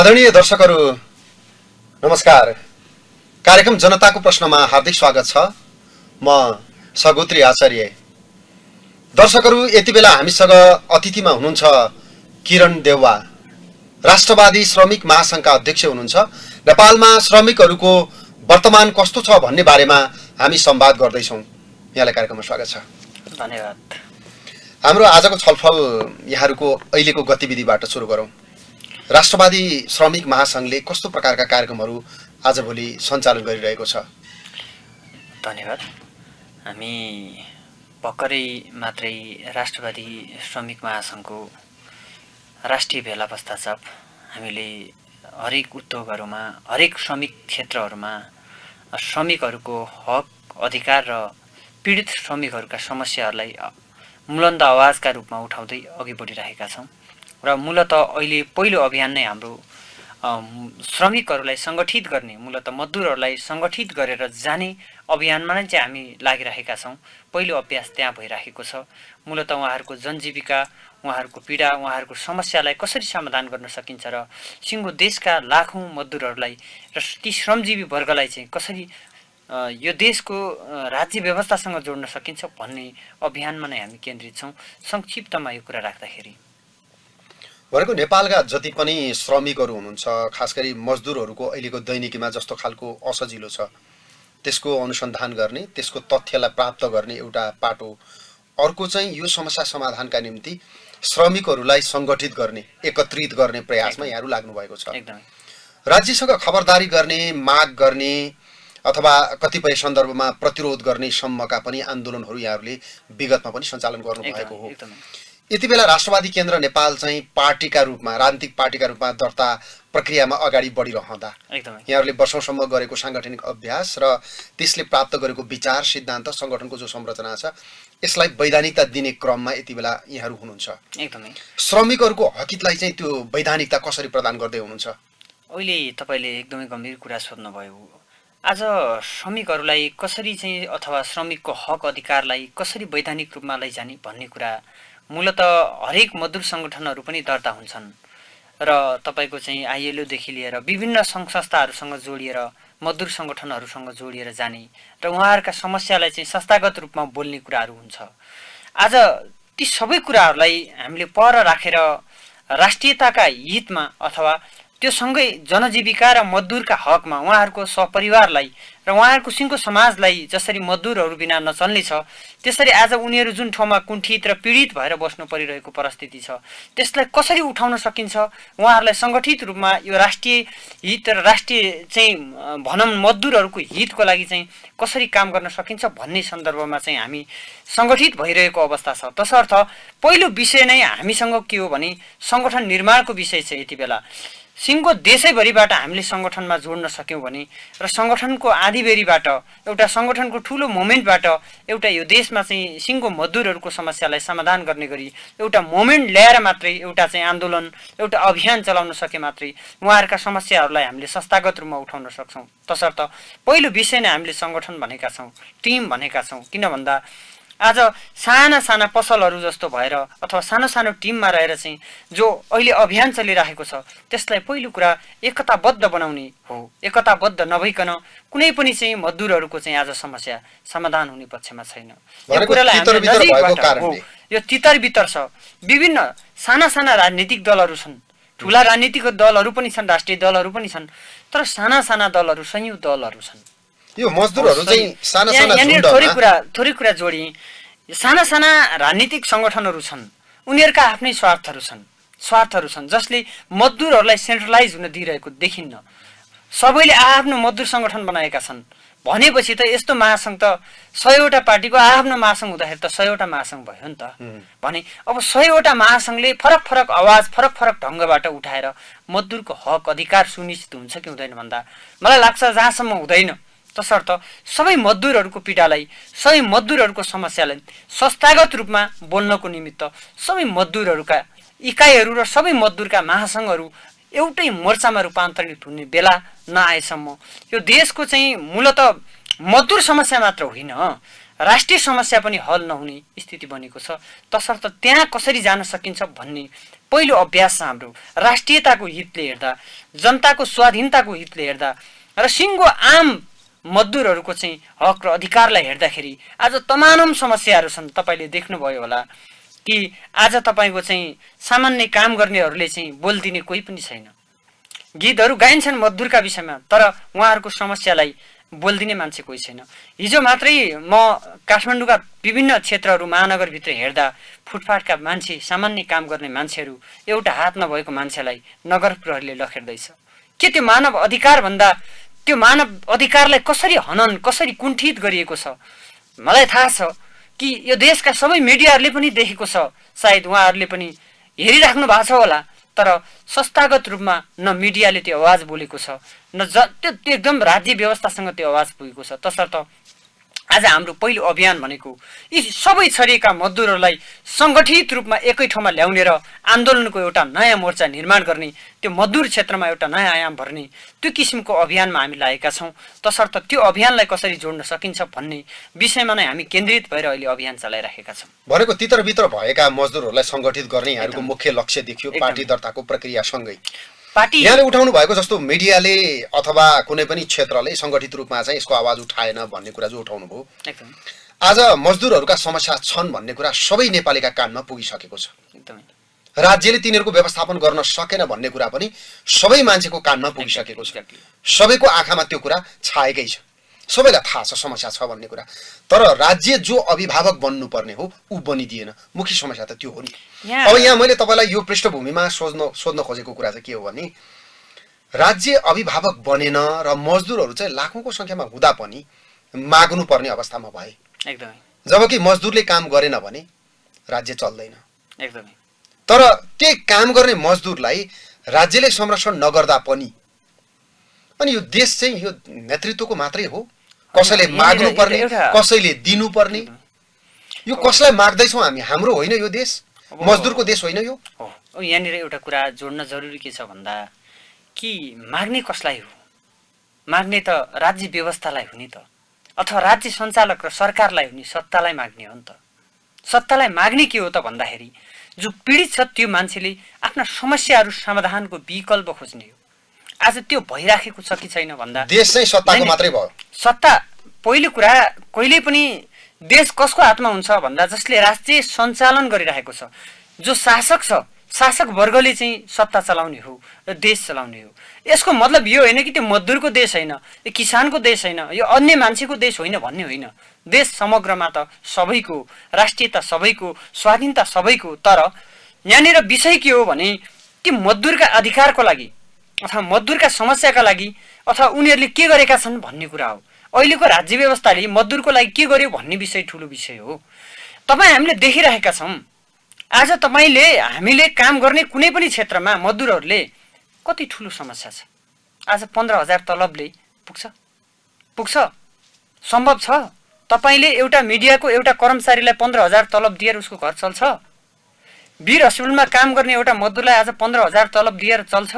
आदरणीय दर्शकहरू नमस्कार। कार्यक्रम जनताको प्रश्नमा हार्दिक स्वागत छ। म सगोत्री आचार्य। दर्शकहरू यति बेला हामीसँग अतिथिमा हुनुहुन्छ किरण देउवा। राष्ट्रवादी श्रमिक महासङ्घका अध्यक्ष हुनुहुन्छ। नेपालमा श्रमिकहरूको वर्तमान कस्तो छ भन्ने बारेमा हामी संवाद गर्दैछौँ। यहाँलाई कार्यक्रममा स्वागत छ। धन्यवाद। हाम्रो आजको छलफल यहाँहरूको अहिलेको गतिविधिबाट सुरु गरौँ। राष्ट्रवादी श्रमिक महासङ्घले कस्तो प्रकारका कार्यक्रमहरू आजभोलि सञ्चालन गरिरहेको छ? धन्यवाद। हामी भर्खरै मात्रै राष्ट्रवादी श्रमिक महासङ्घको राष्ट्रिय भेला पश्चाताप हामीले हरेक उद्योगहरूमा हरेक श्रमिक क्षेत्रहरूमा श्रमिकहरूको हक अधिकार र पीडित श्रमिकहरूका समस्याहरूलाई मुलन्द आवाजका रूपमा उठाउँदै अघि बढिरहेका छौँ। र मूलत अहिले पहिलो अभियान नै हाम्रो श्रमिकहरूलाई सङ्गठित गर्ने मूलत मजदुरहरूलाई सङ्गठित गरेर जाने अभियानमा नै चाहिँ हामी लागिरहेका छौँ। पहिलो अभ्यास त्यहाँ भइरहेको छ। मूलत उहाँहरूको जनजीविका उहाँहरूको पीडा उहाँहरूको समस्यालाई कसरी समाधान गर्न सकिन्छ र सिङ्गो देशका लाखौँ मजदुरहरूलाई र ती श्रमजीवी वर्गलाई चाहिँ कसरी यो देशको राज्य व्यवस्थासँग जोड्न सकिन्छ भन्ने अभियानमा नै हामी केन्द्रित छौँ। संक्षिप्तमा यो कुरा राख्दाखेरि। भनेको नेपालका जति पनि श्रमिकहरू हुनुहुन्छ खास गरी मजदुरहरूको अहिलेको दैनिकीमा जस्तो खालको असजिलो छ त्यसको अनुसन्धान गर्ने त्यसको तथ्यलाई प्राप्त गर्ने एउटा पाटो। अर्को चाहिँ यो समस्या समाधानका निम्ति श्रमिकहरूलाई सङ्गठित गर्ने एकत्रित गर्ने प्रयासमा यहाँहरू लाग्नुभएको छ। राज्यसँग खबरदारी गर्ने माग गर्ने अथवा कतिपय सन्दर्भमा प्रतिरोध गर्ने सम्मका पनि आन्दोलनहरू यहाँहरूले विगतमा पनि सञ्चालन गर्नुभएको हो। यति बेला राष्ट्रवादी केन्द्र नेपाल चाहिँ पार्टीका रूपमा राजनीतिक पार्टीका रूपमा दर्ता प्रक्रियामा अगाडि बढिरहँदा। एकदमै। यहाँहरूले वर्षौँसम्म गरेको साङ्गठनिक अभ्यास र त्यसले प्राप्त गरेको विचार सिद्धान्त सङ्गठनको जो संरचना छ यसलाई वैधानिकता दिने क्रममा यति बेला यहाँहरू हुनुहुन्छ। एकदमै। श्रमिकहरूको हकितलाई चाहिँ त्यो वैधानिकता कसरी प्रदान गर्दै हुनुहुन्छ? अहिले तपाईँले एकदमै गम्भीर कुरा सोध्नुभयो। आज श्रमिकहरूलाई कसरी चाहिँ अथवा श्रमिकको हक अधिकारलाई कसरी वैधानिक रूपमा लैजाने भन्ने कुरा मूलत हरेक मजदुर सङ्गठनहरू पनि दर्ता हुन्छन्। र तपाईँको चाहिँ आइएलओदेखि लिएर विभिन्न सङ्घ संस्थाहरूसँग जोडिएर मजदुर सङ्गठनहरूसँग जोडिएर जाने र उहाँहरूका समस्यालाई चाहिँ संस्थागत रूपमा बोल्ने कुराहरू हुन्छ। आज ती सबै कुराहरूलाई हामीले पर राखेर राष्ट्रियताका हितमा अथवा त्यो सँगै जनजीविका र मजदुरका हकमा उहाँहरूको सपरिवारलाई र उहाँहरूको सिङ्गो समाजलाई जसरी मजदुरहरू बिना नचल्ने छ त्यसरी आज उनीहरू जुन ठाउँमा कुण्ठित र पीडित भएर बस्नु परिरहेको परिस्थिति छ त्यसलाई कसरी उठाउन सकिन्छ? उहाँहरूलाई सङ्गठित रूपमा यो राष्ट्रिय हित र राष्ट्रिय चाहिँ भनौँ मजदुरहरूको हितको लागि चाहिँ कसरी काम गर्न सकिन्छ भन्ने सन्दर्भमा चाहिँ हामी सङ्गठित भइरहेको अवस्था छ। तसर्थ पहिलो विषय नै हामीसँग के हो भने सङ्गठन निर्माणको विषय छ यति बेला। सिङ्गो देशैभरिबाट हामीले सङ्गठनमा जोड्न सक्यौँ भने र सङ्गठनको आँधीबेरीबाट एउटा सङ्गठनको ठुलो मोमेन्टबाट एउटा यो देशमा चाहिँ सिङ्गो मजदुरहरूको समस्यालाई समाधान गर्ने गरी एउटा मोमेन्ट ल्याएर मात्रै एउटा चाहिँ आन्दोलन एउटा अभियान चलाउन सके मात्रै उहाँहरूका समस्याहरूलाई हामीले संस्थागत रूपमा उठाउन सक्छौँ। तसर्थ पहिलो विषय नै हामीले सङ्गठन भनेका छौँ टिम भनेका छौँ। किन भन्दा आज साना साना पसलहरू जस्तो भएर अथवा सानो सानो टिममा रहेर चाहिँ जो अहिले अभियान चलिरहेको छ त्यसलाई पहिलो कुरा एकताबद्ध बनाउने हो। एकताबद्ध नभइकन कुनै पनि चाहिँ मजदुरहरूको चाहिँ आज समस्या समाधान हुने पक्षमा छैन। यो कुरालाई। हो, यो तितर बितर छ। विभिन्न साना साना राजनीतिक दलहरू छन्। ठुला राजनीतिक दलहरू पनि छन् राष्ट्रिय दलहरू पनि छन् तर साना साना दलहरू संयुक्त दलहरू छन्। यो मजदुरहरू चाहिँ साना साना यहाँनिर थोरै कुरा थोरै कुरा जोडी। साना साना राजनीतिक सङ्गठनहरू छन्। उनीहरूका आफ्नै स्वार्थहरू छन्। स्वार्थहरू छन् जसले मजदुरहरूलाई सेन्ट्रलाइज हुन दिइरहेको देखिन्न। सबैले आफ्नो मजदुर सङ्गठन बनाएका छन्। भनेपछि त यस्तो महासङ्घ त सयवटा पार्टीको आफ्नो महासङ्घ हुँदाखेरि त सयवटा महासङ्घ भयो नि त। भने अब सयवटा महासङ्घले फरक फरक आवाज फरक फरक ढङ्गबाट उठाएर मजदुरको हक अधिकार सुनिश्चित हुन्छ कि हुँदैन भन्दा? मलाई लाग्छ जहाँसम्म हुँदैन। तसर्थ सबै मजदुरहरूको पीडालाई सबै मजदुरहरूको समस्यालाई संस्थागत रूपमा बोल्नको निमित्त सबै मजदुरहरूका इकाइहरू र सबै मजदुरका महासङ्घहरू एउटै मोर्चामा रूपान्तरित हुने बेला नआएसम्म। यो देशको चाहिँ मूलत मजदुर समस्या मात्र होइन राष्ट्रिय समस्या पनि हल नहुने स्थिति बनेको छ। तसर्थ त्यहाँ कसरी जान सकिन्छ भन्ने पहिलो अभ्यास छ हाम्रो राष्ट्रियताको हितले हेर्दा जनताको स्वाधीनताको हितले हेर्दा र सिङ्गो आम मजदुरहरूको चाहिँ हक र अधिकारलाई हेर्दाखेरि आज तमाम समस्याहरू छन्। तपाईँले देख्नुभयो होला कि आज तपाईँको चाहिँ सामान्य काम गर्नेहरूले चाहिँ बोलिदिने कोही पनि छैन। गीतहरू गाइन्छन् मजदुरका विषयमा तर उहाँहरूको समस्यालाई बोलिदिने मान्छे कोही छैन। हिजो मात्रै म काठमाडौँका विभिन्न क्षेत्रहरू महानगरभित्र हेर्दा फुटपाथका मान्छे सामान्य काम गर्ने मान्छेहरू एउटा हात नभएको मान्छेलाई नगर प्रहरीले लखेर्दैछ। के त्यो मानव अधिकारभन्दा त्यो मानव अधिकारलाई कसरी हनन कसरी कुण्ठित गरिएको छ? मलाई थाहा छ कि यो देशका सबै मिडियाहरूले पनि देखेको छ। सायद उहाँहरूले पनि हेरिराख्नु भएको छ होला तर संस्थागत रूपमा न मिडियाले त्यो आवाज बोलेको छ न ज त्यो एकदम राज्य व्यवस्थासँग त्यो आवाज पुगेको छ। तसर्थ आज हाम्रो पहिलो अभियान भनेको यी सबै छरिएका मजदुरहरूलाई सङ्गठित रूपमा एकै ठाउँमा ल्याउने र आन्दोलनको एउटा नयाँ मोर्चा निर्माण गर्ने त्यो मजदुर क्षेत्रमा एउटा नयाँ आयाम भर्ने त्यो किसिमको अभियानमा हामी लागेका छौँ। तसर्थ त्यो अभियानलाई कसरी जोड्न सकिन्छ भन्ने विषयमा नै हामी केन्द्रित भएर अहिले अभियान चलाइराखेका छौँ। भनेको तित्रभित्र भएका मजदुरहरूलाई सङ्गठित गर्ने यहाँहरूको मुख्य लक्ष्य देखियो। पार्टी दर्ताको प्रक्रियासँगै पार्टी। यहाँले उठाउनु भएको जस्तो मिडियाले अथवा कुनै पनि क्षेत्रले सङ्गठित रूपमा चाहिँ यसको आवाज उठाएन भन्ने कुरा जो उठाउनु भयो। आज मजदुरहरूका समस्या छन् भन्ने कुरा सबै नेपालीका कानमा पुगिसकेको छ। एकदमै। राज्यले तिनीहरूको व्यवस्थापन गर्न सकेन भन्ने कुरा पनि सबै मान्छेको कानमा पुगिसकेको छ. सबैको आँखामा त्यो कुरा छाएकै छ। सबैलाई थाहा छ समस्या छ भन्ने कुरा। तर राज्य जो अभिभावक बन्नुपर्ने हो ऊ बनिदिएन। मुख्य समस्या त त्यो हो नि। अब यहाँ मैले तपाईँलाई यो पृष्ठभूमिमा सोध्न सोध्न खोजेको कुरा चाहिँ के हो भने राज्य अभिभावक बनेन र मजदुरहरू चाहिँ लाखौँको सङ्ख्यामा हुँदा पनि माग्नुपर्ने अवस्थामा भए। एकदमै। जबकि मजदुरले काम गरेन भने राज्य चल्दैन। एकदमै। तर त्यही काम गर्ने मजदुरलाई राज्यले संरक्षण नगर्दा पनि अनि यो देश चाहिँ यो नेतृत्वको मात्रै हो कसैले होइन, माग्नु यहाँनिर पर्ने एउटा- कसैले दिनुपर्ने यो कसलाई माग्दैछौँ हामी? हाम्रो होइन यो देश। मजदुरको देश होइन यो। यहाँनिर एउटा कुरा जोड्न जरुरी के छ भन्दा कि माग्ने कसलाई हो? माग्ने त राज्य व्यवस्थालाई हो नि त। अथवा राज्य सञ्चालक र सरकारलाई हो नि सत्तालाई माग्ने हो नि त। सत्तालाई माग्ने के हो त भन्दाखेरि जो पीडित छ त्यो मान्छेले आफ्ना समस्याहरू समाधानको विकल्प खोज्ने हो। आज त्यो भइराखेको छ कि छैन भन्दा? देश चाहिँ सत्ताको मात्रै भयो। सत्ता पहिलो कुरा कहिले पनि देश कसको हातमा हुन्छ भन्दा जसले राज्य सञ्चालन गरिरहेको छ जो शासक छ शासक वर्गले चाहिँ सत्ता चलाउने हो र देश चलाउने हो। यसको मतलब यो होइन कि त्यो मजदुरको देश होइन यो किसानको देश होइन यो अन्य मान्छेको देश होइन भन्ने होइन। देश समग्रमा त सबैको राष्ट्रियता सबैको स्वाधीनता सबैको तर यहाँनिर विषय के हो भने ती मजदुरका अधिकारको लागि अथवा मजदुरका समस्याका लागि अथवा उनीहरूले के गरेका छन् भन्ने कुरा हो। अहिलेको राज्य व्यवस्थाले मजदुरको लागि के गर्यो भन्ने विषय ठुलो विषय हो। तपाईँ हामीले देखिरहेका छौँ। आज तपाईँले हामीले काम गर्ने कुनै पनि क्षेत्रमा मजदुरहरूले कति ठुलो समस्या छ। आज पन्ध्र हजार तलबले पुग्छ। पुग्छ। सम्भव छ। तपाईँले एउटा मिडियाको एउटा कर्मचारीलाई पन्ध्र हजार तलब दिएर उसको घर चल्छ। वीर हस्पिटलमा काम गर्ने एउटा मजदुरलाई आज पन्ध्र हजार तलब दिएर चल्छ।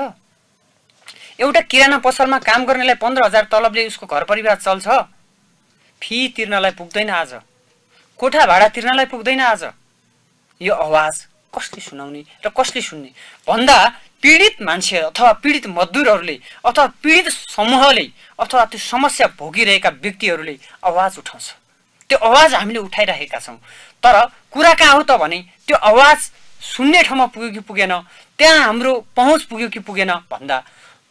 एउटा किराना पसलमा काम गर्नेलाई पन्ध्र हजार तलबले उसको घर परिवार चल्छ। फी तिर्नलाई पुग्दैन आज। कोठा भाडा तिर्नलाई पुग्दैन आज। यो आवाज कसले सुनाउने र कसले सुन्ने? भन्दा पीडित मान्छे अथवा पीडित मजदुरहरूले अथवा पीडित समूहले अथवा त्यो समस्या भोगिरहेका व्यक्तिहरूले आवाज उठाउँछ। त्यो आवाज हामीले उठाइरहेका छौँ। तर कुरा कहाँ हो त भने त्यो आवाज सुन्ने ठाउँमा पुग्यो कि पुगेन त्यहाँ हाम्रो पहुँच पुग्यो कि पुगेन भन्दा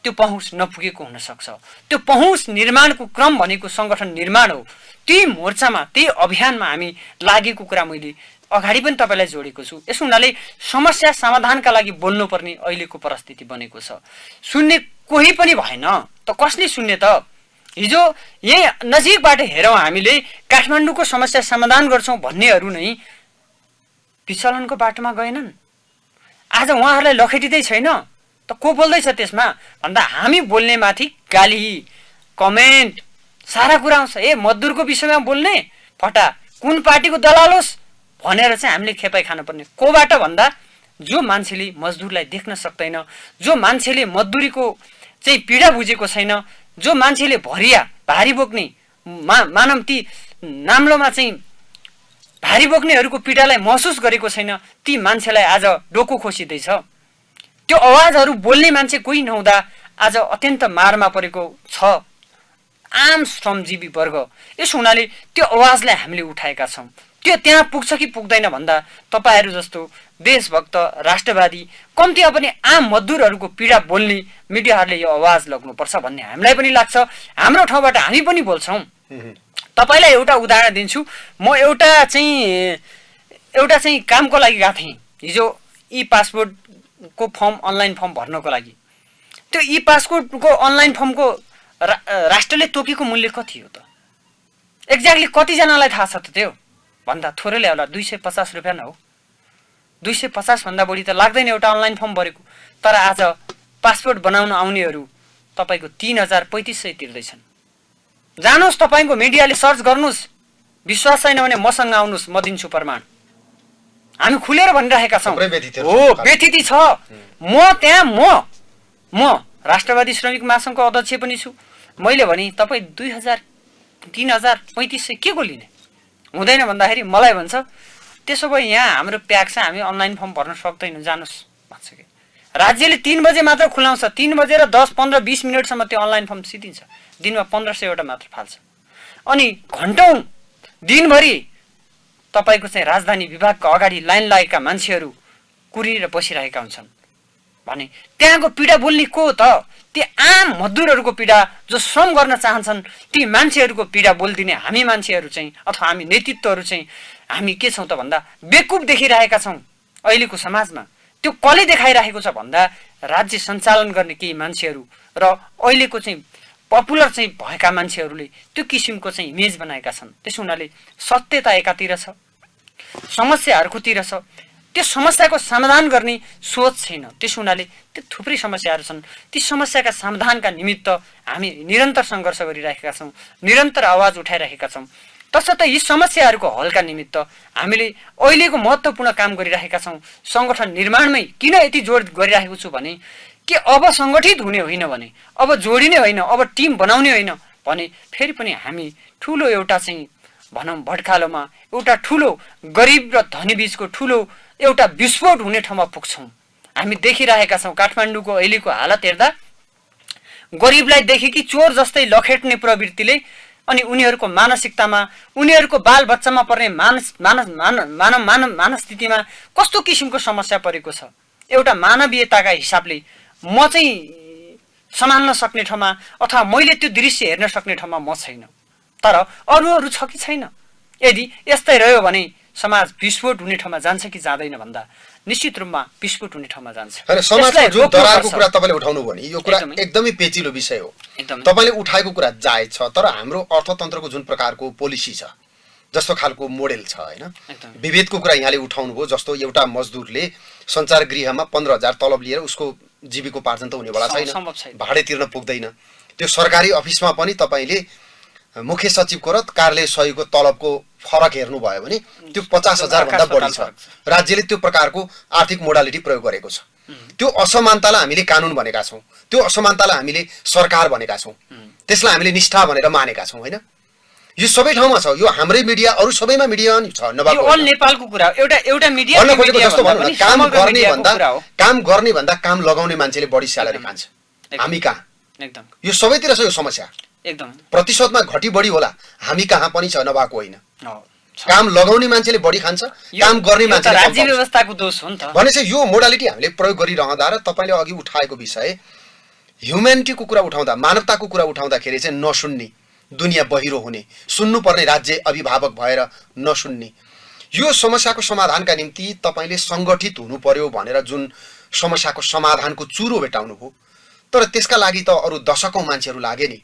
त्यो पहुँच नपुगेको हुनसक्छ। त्यो पहुँच निर्माणको क्रम भनेको सङ्गठन निर्माण हो। त्यही मोर्चामा त्यही अभियानमा हामी लागेको कुरा मैले अगाडि पनि तपाईँलाई जोडेको छु। यस हुनाले समस्या समाधानका लागि बोल्नुपर्ने अहिलेको परिस्थिति बनेको छ। सुन्ने कोही पनि भएन। त कसले सुन्ने त? हिजो यही नजिकबाट हेरौँ हामीले काठमाडौँको समस्या समाधान गर्छौँ भन्नेहरू नै विचलनको बाटोमा गएनन्। आज उहाँहरूलाई लखेटिँदै छैन? त को बोल्दैछ त्यसमा? भन्दा हामी बोल्ने माथि गाली कमेन्ट सारा कुरा आउँछ। ए मजदुरको विषयमा बोल्ने? फटा कुन पार्टीको दलाल होस्? भनेर चाहिँ हामीले खेपाइ खानुपर्ने। कोबाट भन्दा जो मान्छेले मजदुरलाई देख्न सक्दैन जो मान्छेले मजदुरीको चाहिँ पीडा बुझेको छैन जो मान्छेले भरिया भारी बोक्ने मा मानव ती नाम्लोमा चाहिँ भारी बोक्नेहरूको पीडालाई महसुस गरेको छैन ती मान्छेलाई आज डोको खोसिँदैछ। त्यो आवाजहरू बोल्ने मान्छे कोही नहुँदा आज अत्यन्त मारमा परेको छ। आम श्रमजीवी वर्ग। यस हुनाले त्यो आवाजलाई हामीले उठाएका छौँ। त्यो त्यहाँ पुग्छ कि पुग्दैन भन्दा तपाईँहरू जस्तो देशभक्त राष्ट्रवादी कम्तीमा पनि आम मजदुरहरूको पीडा बोल्ने मिडियाहरूले यो आवाज लग्नुपर्छ भन्ने हामीलाई पनि लाग्छ। हाम्रो ठाउँबाट हामी पनि बोल्छौँ। तपाईँलाई एउटा उदाहरण दिन्छु। म एउटा चाहिँ एउटा चाहिँ कामको लागि गएको थिएँ। हिजो ई पासपोर्टको फर्म अनलाइन फर्म भर्नको लागि। त्यो ई पासपोर्टको अनलाइन फर्मको रा राष्ट्रले तोकेको मूल्य कति हो त? एक्ज्याक्टली कतिजनालाई थाहा छ त त्यो? भन्दा थोरैले होला दुई सय पचास रुपियाँ न हो। दुई सय पचासभन्दा बढी त लाग्दैन एउटा अनलाइन फर्म भरेको। तर आज पासपोर्ट बनाउन आउनेहरू तपाईँको तिन हजार पैँतिस सय तिर्दैछन्। जानुहोस् तपाईँको मिडियाले सर्च गर्नुहोस्। विश्वास छैन भने मसँग आउनुहोस् म दिन्छु प्रमाण। हामी खुलेर भनिरहेका छौँ। हो। व्यथिति छ। म त्यहाँ म म राष्ट्रवादी श्रमिक महासङ्घको अध्यक्ष पनि छु। मैले भने तपाईँ दुई हजार तिन हजार पैँतिस सय के को लिने? हुँदैन भन्दाखेरि मलाई भन्छ त्यसो भए यहाँ हाम्रो प्याक छ हामी अनलाइन फर्म भर्न सक्दैनौँ जानुहोस् भन्छ कि। राज्यले तिन बजे मात्र खुलाउँछ तिन बजेर दस पन्ध्र बिस मिनटसम्म त्यो अनलाइन फर्म सिद्धिन्छ दिनमा पन्ध्र सयवटा मात्र फाल्छ। अनि घन्टौँ दिनभरि तपाईँको चाहिँ राजधानी विभागको अगाडि लाइन लागेका मान्छेहरू कुरिएर बसिरहेका हुन्छन्। भने त्यहाँको पीडा बोल्ने को त? ती आम मजदुरहरूको पीडा जो श्रम गर्न चाहन्छन् ती मान्छेहरूको पीडा बोलिदिने हामी मान्छेहरू चाहिँ अथवा हामी नेतृत्वहरू चाहिँ हामी के छौँ त भन्दा बेकुब देखिरहेका छौँ अहिलेको समाजमा। त्यो कसले देखाइरहेको छ भन्दा राज्य सञ्चालन गर्ने केही मान्छेहरू र अहिलेको चाहिँ पपुलर चाहिँ भएका मान्छेहरूले त्यो किसिमको चाहिँ इमेज बनाएका छन्। त्यसो हुनाले सत्यता एकातिर छ समस्या अर्कोतिर छ। त्यो समस्याको समाधान गर्ने सोच छैन। त्यसो हुनाले त्यो थुप्रै समस्याहरू छन्। ती समस्याका समाधानका निमित्त हामी निरन्तर सङ्घर्ष गरिरहेका छौँ निरन्तर आवाज उठाइरहेका छौँ। तसर्थ यी समस्याहरूको हलका निमित्त हामीले अहिलेको महत्त्वपूर्ण काम गरिरहेका छौँ। सङ्गठन निर्माणमै किन यति जोड गरिरहेको छु भने कि अब सङ्गठित हुने होइन भने अब जोडिने होइन अब टिम बनाउने होइन भने फेरि पनि हामी ठुलो एउटा चाहिँ भनौँ भट्कालोमा एउटा ठुलो गरिब र धनी बिचको ठुलो एउटा विस्फोट हुने ठाउँमा पुग्छौँ। हामी देखिरहेका छौँ काठमाडौँको अहिलेको हालत हेर्दा। गरिबलाई देखे कि चोर जस्तै लखेट्ने प्रवृत्तिले अनि उनीहरूको मानसिकतामा उनीहरूको बाल बच्चामा पर्ने मानस मानस मानव मानव मानव मानस्थितिमा कस्तो किसिमको समस्या परेको छ? एउटा मानवीयताका हिसाबले म चाहिँ सम्हाल्न सक्ने ठाउँमा अथवा मैले त्यो दृश्य हेर्न सक्ने ठाउँमा म छैन तर अरूहरू छ कि छैन यदि यस्तै रह्यो भने समाज विस्फोट हुने ठाउँमा जान्छ कि जाँदैन भन्दा निश्चित रूपमा विस्फोट हुने ठाउँमा जान्छ। दरारको कुरा तपाईँले उठाउनु भयो नि यो कुरा एकदमै। पेचिलो विषय हो। तपाईँले उठाएको कुरा जायज छ तर हाम्रो अर्थतन्त्रको जुन प्रकारको पोलिसी छ जस्तो खालको मोडेल छ होइन। विभेदको कुरा यहाँले उठाउनु भयो जस्तो एउटा मजदुरले सञ्चार गृहमा पन्ध्र हजार तलब लिएर उसको जीविकोपार्जन त हुनेवाला छैन। भाडे तिर्न पुग्दैन। त्यो सरकारी अफिसमा पनि तपाईँले मुख्य सचिवको र कार्यालय सहयोगको तलबको फरक हेर्नुभयो भने त्यो पचास हजारभन्दा बढी छ। राज्यले त्यो प्रकारको आर्थिक मोडालिटी प्रयोग गरेको छ। त्यो असमानतालाई हामीले कानुन भनेका छौँ। त्यो असमानतालाई हामीले सरकार भनेका छौँ। त्यसलाई हामीले निष्ठा भनेर मानेका छौँ होइन? यो सबै ठाउँमा छ। यो हाम्रै मिडिया अरू सबैमा मिडिया नि छ नभएको अल। नेपालको कुरा हो। एउटा एउटा मिडिया भन्न खोजेको मिडिया जस्तो भन्दा भनौँ न पनि काम गर्ने भन्दा काम गर्ने भन्दा काम लगाउने मान्छेले बढी स्यालेरी। खान्छ। हामी कहाँ? एकदम। यो सबैतिर छ यो समस्या। एकदम। प्रतिशतमा घटी बढी होला। हामी कहाँ पनि छ नभएको होइन। काम लगाउने मान्छेले बढी खान्छ काम गर्ने मान्छेले राज्य। व्यवस्थाको दोष हो नि त। भनेपछि यो मोडालिटी हामीले प्रयोग गरिरहँदा र तपाईँले अघि उठाएको विषय ह्युम्यानिटीको कुरा उठाउँदा मानवताको कुरा उठाउँदाखेरि चाहिँ नसुन्ने। दुनियाँ बहिरो हुने सुन्नुपर्ने राज्य अभिभावक भएर नसुन्ने यो समस्याको समाधानका निम्ति तपाईँले सङ्गठित हुनु पर्यो भनेर जुन समस्याको समाधानको चुरो भेटाउनु भयो तर त्यसका लागि त अरू दशकौँ मान्छेहरू लागे नि.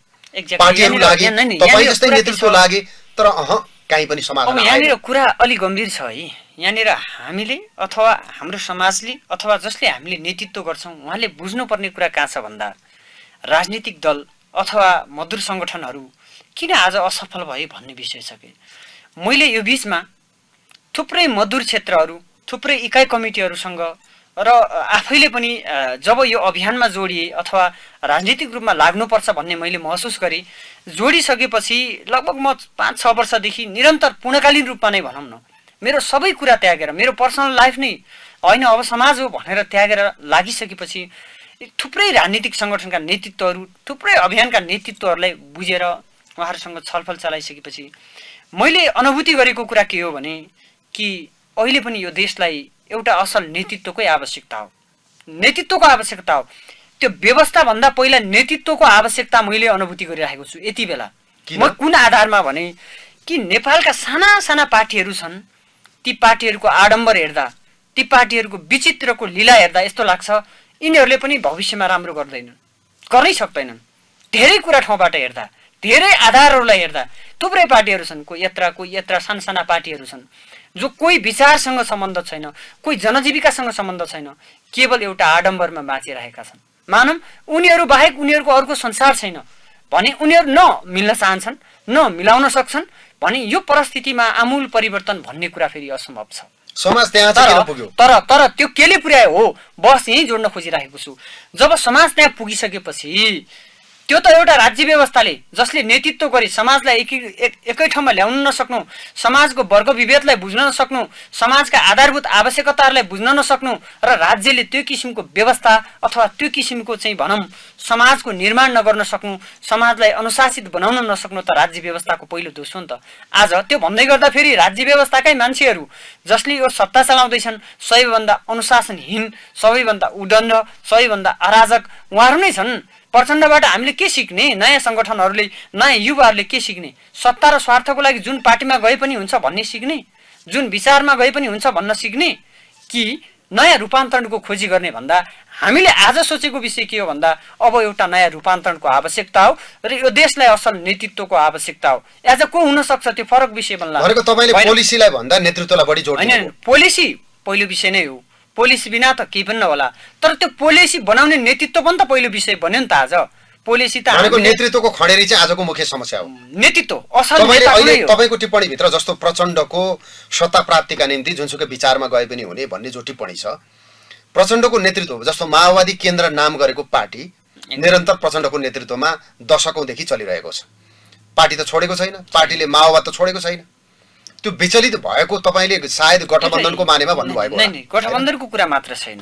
पार्टीहरू लागे तपाईँ जस्तै नेतृत्व? लागे तर अह काहीँ पनि समाधान यहाँनिर। कुरा अलिक गम्भीर छ है यहाँनिर हामीले अथवा हाम्रो समाजले अथवा जसले हामीले नेतृत्व गर्छौँ उहाँले बुझ्नुपर्ने कुरा कहाँ छ भन्दा राजनीतिक दल अथवा मजदुर सङ्गठनहरू किन आज असफल भए भन्ने विषय छ कि? मैले यो बिचमा थुप्रै मजदुर क्षेत्रहरू थुप्रै इकाइ कमिटीहरूसँग र आफैले पनि जब यो अभियानमा जोडिए अथवा राजनीतिक रूपमा लाग्नुपर्छ भन्ने मैले महसुस गरेँ जोडिसकेपछि लगभग म पाँच छ वर्षदेखि निरन्तर पूर्णकालीन रूपमा नै भनौँ न मेरो सबै कुरा त्यागेर मेरो पर्सनल लाइफ नै होइन अब समाज हो भनेर त्यागेर लागिसकेपछि थुप्रै राजनीतिक सङ्गठनका नेतृत्वहरू थुप्रै अभियानका नेतृत्वहरूलाई बुझेर उहाँहरूसँग छलफल चलाइसकेपछि मैले अनुभूति गरेको कुरा के हो भने कि अहिले पनि यो देशलाई एउटा असल नेतृत्वकै आवश्यकता हो। नेतृत्वको आवश्यकता हो। त्यो व्यवस्थाभन्दा पहिला नेतृत्वको आवश्यकता मैले अनुभूति गरिरहेको छु यति बेला? म कुन आधारमा भने कि नेपालका साना साना पार्टीहरू छन् ती पार्टीहरूको आडम्बर हेर्दा ती पार्टीहरूको विचित्रको लीला हेर्दा यस्तो लाग्छ यिनीहरूले पनि भविष्यमा राम्रो गर्दैनन् गर्नै सक्दैनन्। धेरै कुरा ठाउँबाट हेर्दा धेरै आधारहरूलाई हेर्दा थुप्रै पार्टीहरू छन् कोही यत्रा कोही यत्रा सानसाना पार्टीहरू छन् जो कोही विचारसँग सम्बन्ध छैन कोही जनजीविकासँग सम्बन्ध छैन केवल एउटा आडम्बरमा बाँचिरहेका छन्। मानौँ उनीहरू बाहेक उनीहरूको अर्को संसार छैन भने उनीहरू न मिल्न चाहन्छन् न मिलाउन सक्छन् भने यो परिस्थितिमा आमूल परिवर्तन भन्ने कुरा फेरि असम्भव छ। समाज त्यहाँ तर तर तर त्यो केले पुर्यायो हो? बस यहीँ जोड्न खोजिरहेको छु। जब समाज त्यहाँ पुगिसकेपछि त्यो त एउटा राज्य व्यवस्थाले जसले नेतृत्व गरी समाजलाई एकै एक- एकै ठाउँमा ल्याउन नसक्नु समाजको वर्ग विभेदलाई बुझ्न नसक्नु समाजका आधारभूत आवश्यकताहरूलाई बुझ्न नसक्नु र राज्यले त्यो किसिमको व्यवस्था अथवा त्यो किसिमको चाहिँ भनौँ समाजको निर्माण नगर्न सक्नु समाजलाई अनुशासित बनाउन नसक्नु त राज्य व्यवस्थाको पहिलो दोष हो नि त। आज त्यो भन्दै गर्दा फेरि राज्य व्यवस्थाकै मान्छेहरू जसले यो सत्ता चलाउँदैछन् सबैभन्दा अनुशासनहीन सबैभन्दा उदण्ड सबैभन्दा अराजक उहाँहरू नै छन्। प्रचण्डबाट हामीले के सिक्ने? नयाँ सङ्गठनहरूले नयाँ युवाहरूले के सिक्ने? सत्ता र स्वार्थको लागि जुन पार्टीमा गए पनि हुन्छ भन्ने सिक्ने? जुन विचारमा गए पनि हुन्छ भन्न सिक्ने? कि नयाँ रूपान्तरणको खोजी गर्ने भन्दा? हामीले आज सोचेको विषय के हो भन्दा? अब एउटा नयाँ रूपान्तरणको आवश्यकता हो र यो देशलाई असल नेतृत्वको आवश्यकता हो। एज को हुन सक्छ त्यो फरक विषय बन्ला। पोलिसीलाई भन्दा नेतृत्वलाई बढी जोड होइन। पोलिसी पहिलो विषय नै हो। पोलिसी बिना त केही पनि नहोला। तर त्यो पोलिसी बनाउने नेतृत्व पनि त पहिलो विषय बन्यो नि त आज। पोलिसी त नेतृत्वको खडेरी चाहिँ आजको मुख्य समस्या हो। नेतृत्व असल। तपाईँको टिप्पणीभित्र जस्तो प्रचण्डको सत्ता प्राप्तिका निम्ति जुनसुकै विचारमा गए पनि हुने भन्ने जो टिप्पणी छ प्रचण्डको नेतृत्व जस्तो माओवादी केन्द्र नाम गरेको पार्टी निरन्तर प्रचण्डको नेतृत्वमा दशकौँदेखि चलिरहेको छ। पार्टी त छोडेको छैन पार्टीले माओवाद त छोडेको छैन। त्यो विचलित भएको तपाईँले सायद गठबन्धनको मानेमा भन्नुभएको गठबन्धनको कुरा मात्र छैन।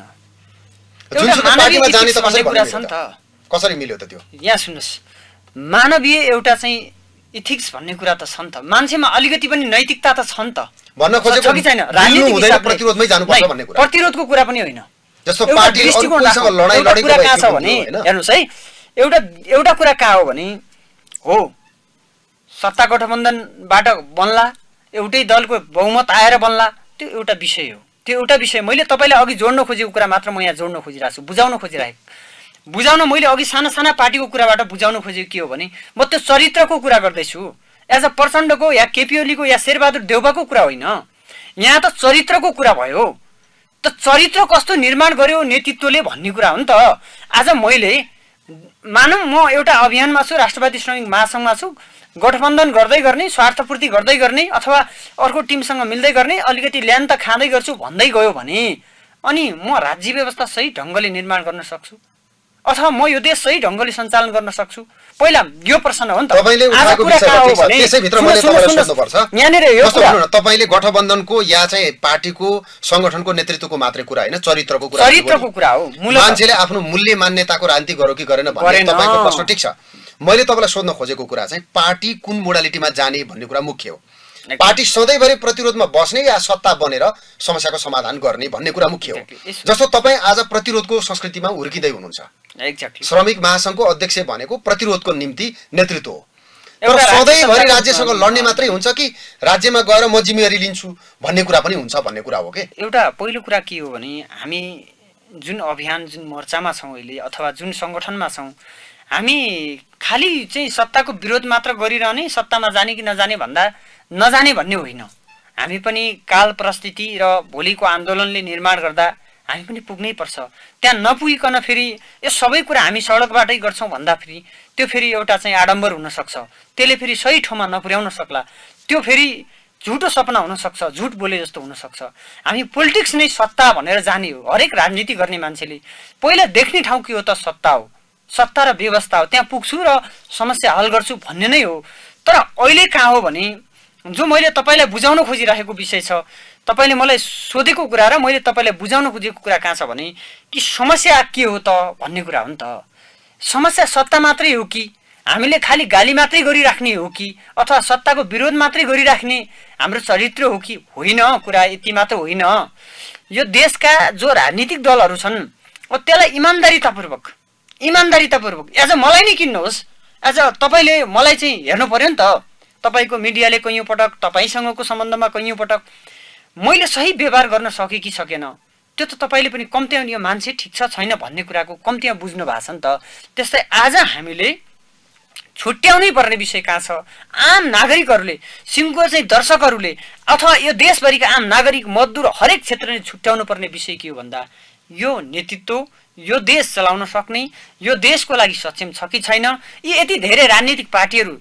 कसरी मिल्यो त त्यो? यहाँ सुन्नुहोस्। मानवीय एउटा चाहिँ इथिक्स भन्ने कुरा त छ नि त। मान्छेमा अलिकति पनि नैतिकता त छ नि त। भन्न खोजेको कि छैन? प्रतिरोधमै जानुपर्छ भन्ने कुरा। प्रतिरोधको कुरा पनि होइन। जस्तो पार्टी कुरा कहाँ छ भने? हेर्नुहोस् है एउटा एउटा कुरा कहाँ हो भने हो सत्ता गठबन्धनबाट बन्ला एउटै दलको बहुमत आएर बन्ला त्यो एउटा विषय हो। त्यो एउटा विषय। मैले तपाईँलाई अघि जोड्न खोजेको कुरा मात्र म यहाँ जोड्न खोजिरहेको छु बुझाउन खोजिरहेको। बुझाउन मैले अघि साना साना पार्टीको कुराबाट बुझाउन खोजेको के हो भने म त्यो चरित्रको कुरा गर्दैछु। एज अ प्रचण्डको या केपी ओलीको या शेरबहादुर देउबाको कुरा होइन। यहाँ त चरित्रको कुरा भयो। त चरित्र कस्तो निर्माण गर्यो नेतृत्वले भन्ने कुरा हो नि त। आज मैले मानौँ म एउटा अभियानमा छु राष्ट्रवादी श्रमिक महासङ्घमा छु। गठबन्धन गर्दै गर्ने स्वार्थपूर्ति गर्दै गर्ने अथवा अर्को टिमसँग मिल्दै गर्ने अलिकति ल्यान त खाँदै गर्छु भन्दै गयो भने अनि म राज्य व्यवस्था सही ढङ्गले निर्माण गर्न सक्छु। अथवा म यो देश सही ढङ्गले सञ्चालन गर्न सक्छु। पहिला यो प्रश्न हो नि त। तपाईँले गठबन्धनको या चाहिँ पार्टीको सङ्गठनको नेतृत्वको मात्रै कुरा होइन चरित्रको कुरा चरित्रको कुरा हो मान्छेले आफ्नो मूल्य मान्यताको राजनीति गर्यो कि गरेन। तपाईँको प्रश्न ठिक छ। मैले तपाईँलाई सोध्न खोजेको कुरा चाहिँ पार्टी कुन मोडालिटीमा जाने भन्ने कुरा मुख्य हो। पार्टी सधैँभरि प्रतिरोधमा बस्ने या सत्ता बनेर समस्याको समाधान गर्ने भन्ने कुरा मुख्य हो। जस्तो तपाईँ आज प्रतिरोधको संस्कृतिमा हुर्किँदै हुनुहुन्छ। श्रमिक महासङ्घको अध्यक्ष भनेको प्रतिरोधको निम्ति नेतृत्व हो। तर सधैँभरि राज्यसँग लड्ने मात्रै हुन्छ कि राज्यमा गएर म जिम्मेवारी लिन्छु भन्ने कुरा पनि हुन्छ भन्ने कुरा हो कि? एउटा पहिलो कुरा के हो भने हामी जुन अभियान जुन मोर्चामा छौँ अहिले अथवा जुन सङ्गठनमा छौँ हामी खालि चाहिँ सत्ताको विरोध मात्र गरिरहने सत्तामा जाने कि नजाने भन्दा नजाने भन्ने होइन। हामी पनि काल परिस्थिति र भोलिको आन्दोलनले निर्माण गर्दा हामी पनि पुग्नै पर्छ। त्यहाँ नपुगिकन फेरि यो सबै कुरा हामी सडकबाटै गर्छौँ भन्दा फेरि त्यो फेरि एउटा चाहिँ आडम्बर हुनसक्छ। त्यसले फेरि सही ठाउँमा नपुर्याउन सक्ला। त्यो फेरि झुटो सपना हुनसक्छ झुट बोले जस्तो हुनसक्छ। हामी पोलिटिक्स नै सत्ता भनेर जाने हो हरेक राजनीति गर्ने मान्छेले। पहिला देख्ने ठाउँ के हो त सत्ता हो। सत्ता र व्यवस्था हो। त्यहाँ पुग्छु र समस्या हल गर्छु भन्ने नै हो। तर अहिले कहाँ हो भने जो मैले तपाईँलाई बुझाउन खोजिरहेको विषय छ तपाईँले मलाई सोधेको कुरा र मैले तपाईँलाई बुझाउन खोजेको कुरा कहाँ छ भने कि समस्या के हो त भन्ने कुरा हो नि त। समस्या सत्ता मात्रै हो कि? हामीले खालि गाली मात्रै गरिराख्ने हो कि? अथवा सत्ताको विरोध मात्रै गरिराख्ने हाम्रो चरित्र हो कि? होइन कुरा यति मात्र होइन। यो देशका जो राजनीतिक दलहरू छन् त्यसलाई इमान्दारितापूर्वक इमान्दारितापूर्वक एज अ मलाई नै किन्नुहोस् एज अ तपाईँले मलाई चाहिँ हेर्नु पऱ्यो नि त। तपाईँको मिडियाले कैयौँ पटक तपाईँसँगको सम्बन्धमा कैयौँ पटक। मैले सही व्यवहार गर्न सकेँ कि सकेन? त्यो त तपाईँले पनि कम्ती यो मान्छे ठिक छ छैन भन्ने कुराको कम्तीमा बुझ्नु भएको छ नि त। त्यस्तै आज हामीले छुट्याउनै पर्ने विषय कहाँ छ? आम नागरिकहरूले सिङ्गो चाहिँ दर्शकहरूले अथवा यो देशभरिका आम नागरिक मजदुर हरेक क्षेत्रले छुट्याउनु पर्ने विषय के हो भन्दा यो नेतृत्व यो देश चलाउन सक्ने यो देशको लागि सक्षम छ कि छैन? यी यति धेरै राजनीतिक पार्टीहरू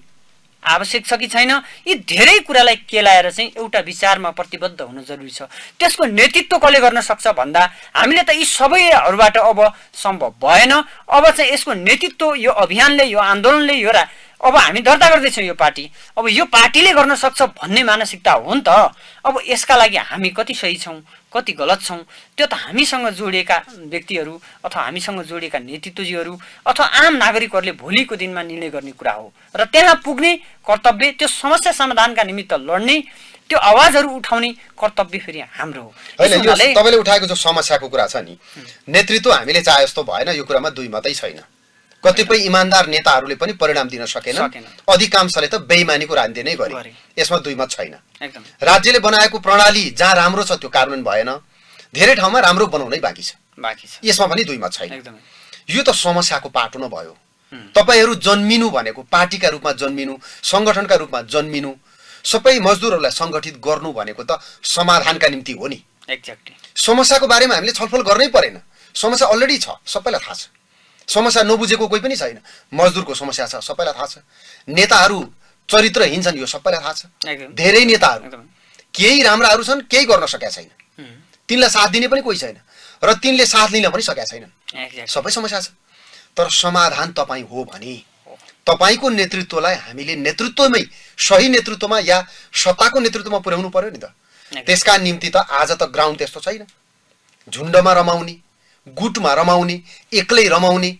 आवश्यक छ कि छैन यी धेरै कुरालाई केलाएर चाहिँ एउटा विचारमा प्रतिबद्ध हुनु जरुरी छ। त्यसको नेतृत्व कसले गर्न सक्छ भन्दा हामीले त यी सबैहरूबाट अब सम्भव भएन। अब चाहिँ यसको नेतृत्व यो अभियानले यो आन्दोलनले यो अब हामी दर्ता गर्दैछौँ यो पार्टी। अब यो पार्टीले गर्न सक्छ भन्ने मानसिकता हो नि त। अब यसका लागि हामी कति सही छौँ? कति गलत छौँ त्यो त हामीसँग जोडिएका व्यक्तिहरू अथवा हामीसँग जोडिएका नेतृत्वजीहरू अथवा आम नागरिकहरूले भोलिको दिनमा निर्णय गर्ने कुरा हो। र त्यहाँ पुग्ने कर्तव्य त्यो समस्या समाधानका निमित्त लड्ने त्यो आवाजहरू उठाउने कर्तव्य फेरि हाम्रो हो। तपाईँले उठाएको जो समस्याको कुरा छ नि नेतृत्व हामीले चाहे जस्तो भएन यो कुरामा दुई मात्रै छैन। कतिपय इमान्दार नेताहरूले पनि परिणाम दिन सकेन अधिकांशले त बेइमानीको राजनीति नै गरे। यसमा दुई मत छैन राज्यले बनाएको प्रणाली जहाँ राम्रो छ त्यो कार्यान्वयन भएन। धेरै ठाउँमा राम्रो बनाउनै बाँकी छ। यसमा पनि दुई मत छैन यो त समस्याको पाटो नै भयो। तपाईँहरू जन्मिनु भनेको पार्टीका रूपमा जन्मिनु सङ्गठनका रूपमा जन्मिनु सबै मजदुरहरूलाई सङ्गठित गर्नु भनेको त समाधानका निम्ति हो नि। समस्याको बारेमा हामीले छलफल गर्नै परेन। समस्या अलरेडी छ। सबैलाई थाहा छ। समस्या नबुझेको कोही पनि छैन। मजदुरको समस्या छ सबैलाई थाहा छ। नेताहरू चरित्रहीन छन् यो सबैलाई थाहा छ। धेरै नेताहरू। केही राम्राहरू छन् केही गर्न सकेका छैन। तिनलाई साथ दिने पनि कोही छैन र तिनले साथ लिन पनि सकेका छैनन्। सबै समस्या छ। तर समाधान तपाईँ हो भने तपाईँको नेतृत्वलाई हामीले नेतृत्वमै सही नेतृत्वमा या सत्ताको नेतृत्वमा पुर्याउनु पर्यो नि त। त्यसका निम्ति त आज त ग्राउन्ड त्यस्तो छैन। झुन्डमा रमाउने गुटमा रमाउने एक्लै रमाउने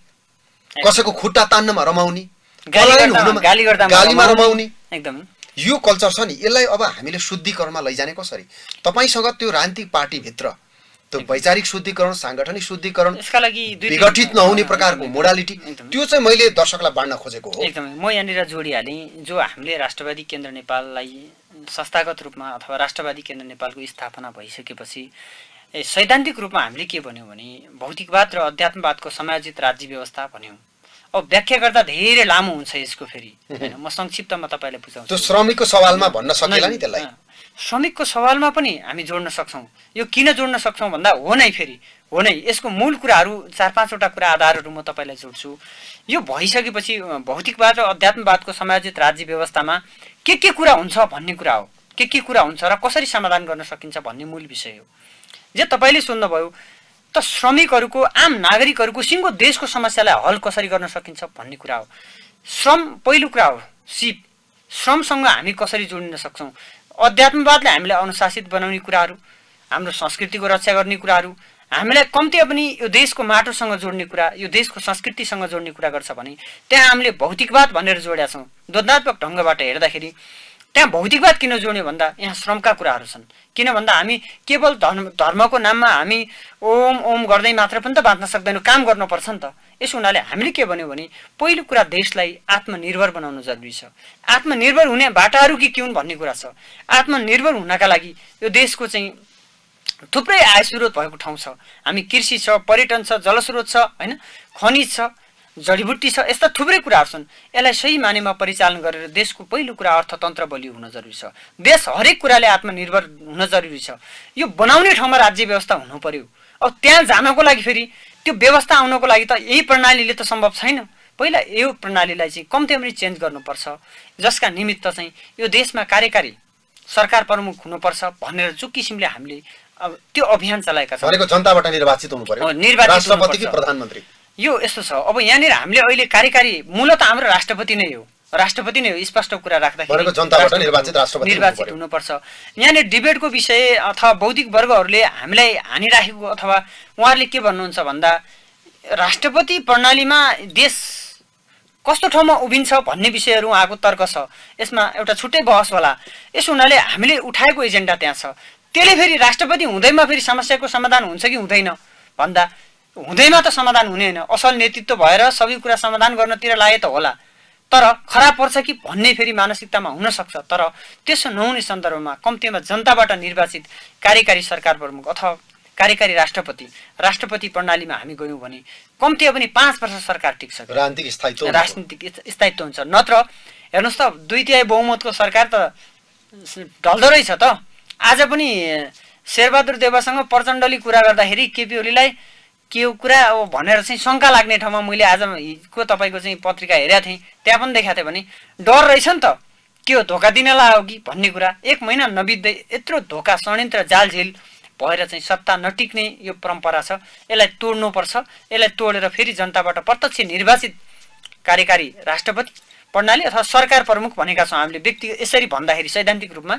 कसैको खुट्टा तान्नमा रमाउने गालीमा रमाउने। एकदम। यो कल्चर छ नि यसलाई अब हामीले शुद्धिकरणमा लैजाने कसरी? तपाईँसँग त्यो राजनीतिक पार्टीभित्र त्यो वैचारिक शुद्धिकरण साङ्गठनिक शुद्धिकरण यसका लागि विघटित नहुने प्रकारको मोडालिटी त्यो चाहिँ मैले दर्शकलाई बाँड्न खोजेको हो। एकदमै। म यहाँनिर जोडिहालेँ जो हामीले राष्ट्रवादी केन्द्र नेपाललाई संस्थागत रूपमा अथवा राष्ट्रवादी केन्द्र नेपालको स्थापना भइसकेपछि सैद्धान्तिक रूपमा हामीले के भन्यौँ भने भौतिकवाद र अध्यात्मवादको समायोजित राज्य व्यवस्था भन्यौँ। अब व्याख्या गर्दा धेरै लामो हुन्छ यसको फेरि। होइन म संक्षिप्तमा तपाईँलाई बुझाउँछु। श्रमिकको सवालमा भन्न सकेला नि त्यसलाई। श्रमिकको सवालमा पनि हामी जोड्न सक्छौँ। यो किन जोड्न सक्छौँ भन्दा हो नै फेरि। हो नै। यसको मूल कुराहरू चार पाँचवटा कुरा आधारहरू म तपाईँलाई जोड्छु। यो भइसकेपछि भौतिकवाद र अध्यात्मवादको समायोजित राज्य व्यवस्थामा के के कुरा हुन्छ भन्ने कुरा हो। के के कुरा हुन्छ र कसरी समाधान गर्न सकिन्छ भन्ने मूल विषय हो। जे तपाईँले सोध्नुभयो त श्रमिकहरूको आम नागरिकहरूको सिङ्गो देशको समस्यालाई हल कसरी गर्न सकिन्छ भन्ने कुरा हो। श्रम पहिलो कुरा हो सिप। श्रमसँग हामी कसरी जोडिन सक्छौँ? अध्यात्मवादले हामीलाई अनुशासित बनाउने कुराहरू हाम्रो संस्कृतिको रक्षा गर्ने कुराहरू हामीलाई कम्ती पनि यो देशको माटोसँग जोड्ने कुरा यो देशको संस्कृतिसँग जोड्ने कुरा गर्छ भने त्यहाँ हामीले भौतिकवाद भनेर जोडेका छौँ। द्वन्दात्मक ढङ्गबाट हेर्दाखेरि त्यहाँ भौतिकवाद किन जोड्यो भन्दा यहाँ श्रमका कुराहरू छन्। किन भन्दा हामी केवल धर्म धर्मको नाममा हामी ओम ओम गर्दै मात्र पनि त बाँच्न सक्दैनौँ काम गर्नुपर्छ नि त। यसो हुनाले हामीले के भन्यो भने पहिलो कुरा देशलाई आत्मनिर्भर बनाउनु जरुरी छ। आत्मनिर्भर हुने बाटाहरू के के हुन् भन्ने कुरा छ। आत्मनिर्भर हुनका लागि यो देशको चाहिँ थुप्रै आय स्रोत भएको ठाउँ छ। हामी कृषि छ पर्यटन छ जलस्रोत छ होइन? खनिज छ। जडीबुट्टी छ यस्ता थुप्रै कुराहरू छन्। यसलाई सही मानेमा परिचालन गरेर देशको पहिलो कुरा अर्थतन्त्र बलियो हुन जरुरी छ। देश हरेक कुराले आत्मनिर्भर हुन जरुरी छ। यो बनाउने ठाउँमा राज्य व्यवस्था हुनु पर्यो। अब त्यहाँ जानको लागि फेरि त्यो व्यवस्था आउनको लागि त यही प्रणालीले त सम्भव छैन। पहिला यो प्रणालीलाई चाहिँ कम्ती पनि चेन्ज गर्नुपर्छ। जसका निमित्त चाहिँ यो देशमा कार्यकारी सरकार प्रमुख हुनुपर्छ भनेर जो किसिमले हामीले अब त्यो अभियान चलाएका छौँ। जनताबाट निर्वाचित हुनु पर्यो। राष्ट्रपति। प्रधानमन्त्री। यो यस्तो छ। अब यहाँनिर हामीले अहिले कार्यकारी मूलत हाम्रो राष्ट्रपति नै हो। राष्ट्रपति नै हो स्पष्ट कुरा राख्दाखेरि निर्वाचित राष्ट्रपति निर्वाचित हुनुपर्यो। हुनुपर्छ। यहाँनिर डिबेटको विषय अथवा बौद्धिक वर्गहरूले हामीलाई हानिराखेको अथवा उहाँहरूले के भन्नुहुन्छ भन्दा राष्ट्रपति प्रणालीमा देश कस्तो ठाउँमा उभिन्छ भन्ने विषयहरू उहाँको तर्क छ। यसमा एउटा छुट्टै बहस होला। यस हुनाले हामीले उठाएको एजेन्डा त्यहाँ छ। त्यसले फेरि राष्ट्रपति हुँदैमा फेरि समस्याको समाधान हुन्छ कि हुँदैन? भन्दा हुँदैमा त समाधान हुने होइन। असल नेतृत्व भएर सबै कुरा समाधान गर्नतिर लागे त होला। तर खराब पर्छ कि भन्ने फेरि मानसिकतामा हुनसक्छ तर त्यसो नहुने सन्दर्भमा कम्तीमा जनताबाट निर्वाचित कार्यकारी सरकार प्रमुख अथवा कार्यकारी राष्ट्रपति राष्ट्रपति प्रणालीमा हामी गयौँ भने कम्तीमा पनि पाँच वर्ष सरकार टिक्छ। राजनीतिक स्थायित्व। राजनीतिक स्थायित्व हुन्छ। नत्र हेर्नुहोस् त दुई तिहाई बहुमतको सरकार त ढल्दो रहेछ त। आज पनि शेरबहादुर देवासँग प्रचण्डले कुरा गर्दाखेरि केपी ओलीलाई के कुरा? अब भनेर चाहिँ शङ्का लाग्ने ठाउँमा मैले आज हिजोको तपाईँको चाहिँ पत्रिका हेरेको थिएँ। त्यहाँ पनि देखाएको थिएँ भने डर रहेछ नि त। के हो धोका दिन लाग्यो कि? भन्ने कुरा। एक महिना नबित्दै यत्रो धोका षड्यन्त्र जालझेल भएर चाहिँ सत्ता नटिक्ने यो परम्परा छ। यसलाई तोड्नुपर्छ। यसलाई तोडेर फेरि जनताबाट प्रत्यक्ष निर्वाचित कार्यकारी राष्ट्रपति प्रणाली अथवा सरकार प्रमुख भनेका छौँ हामीले। व्यक्ति यसरी भन्दाखेरि सैद्धान्तिक रूपमा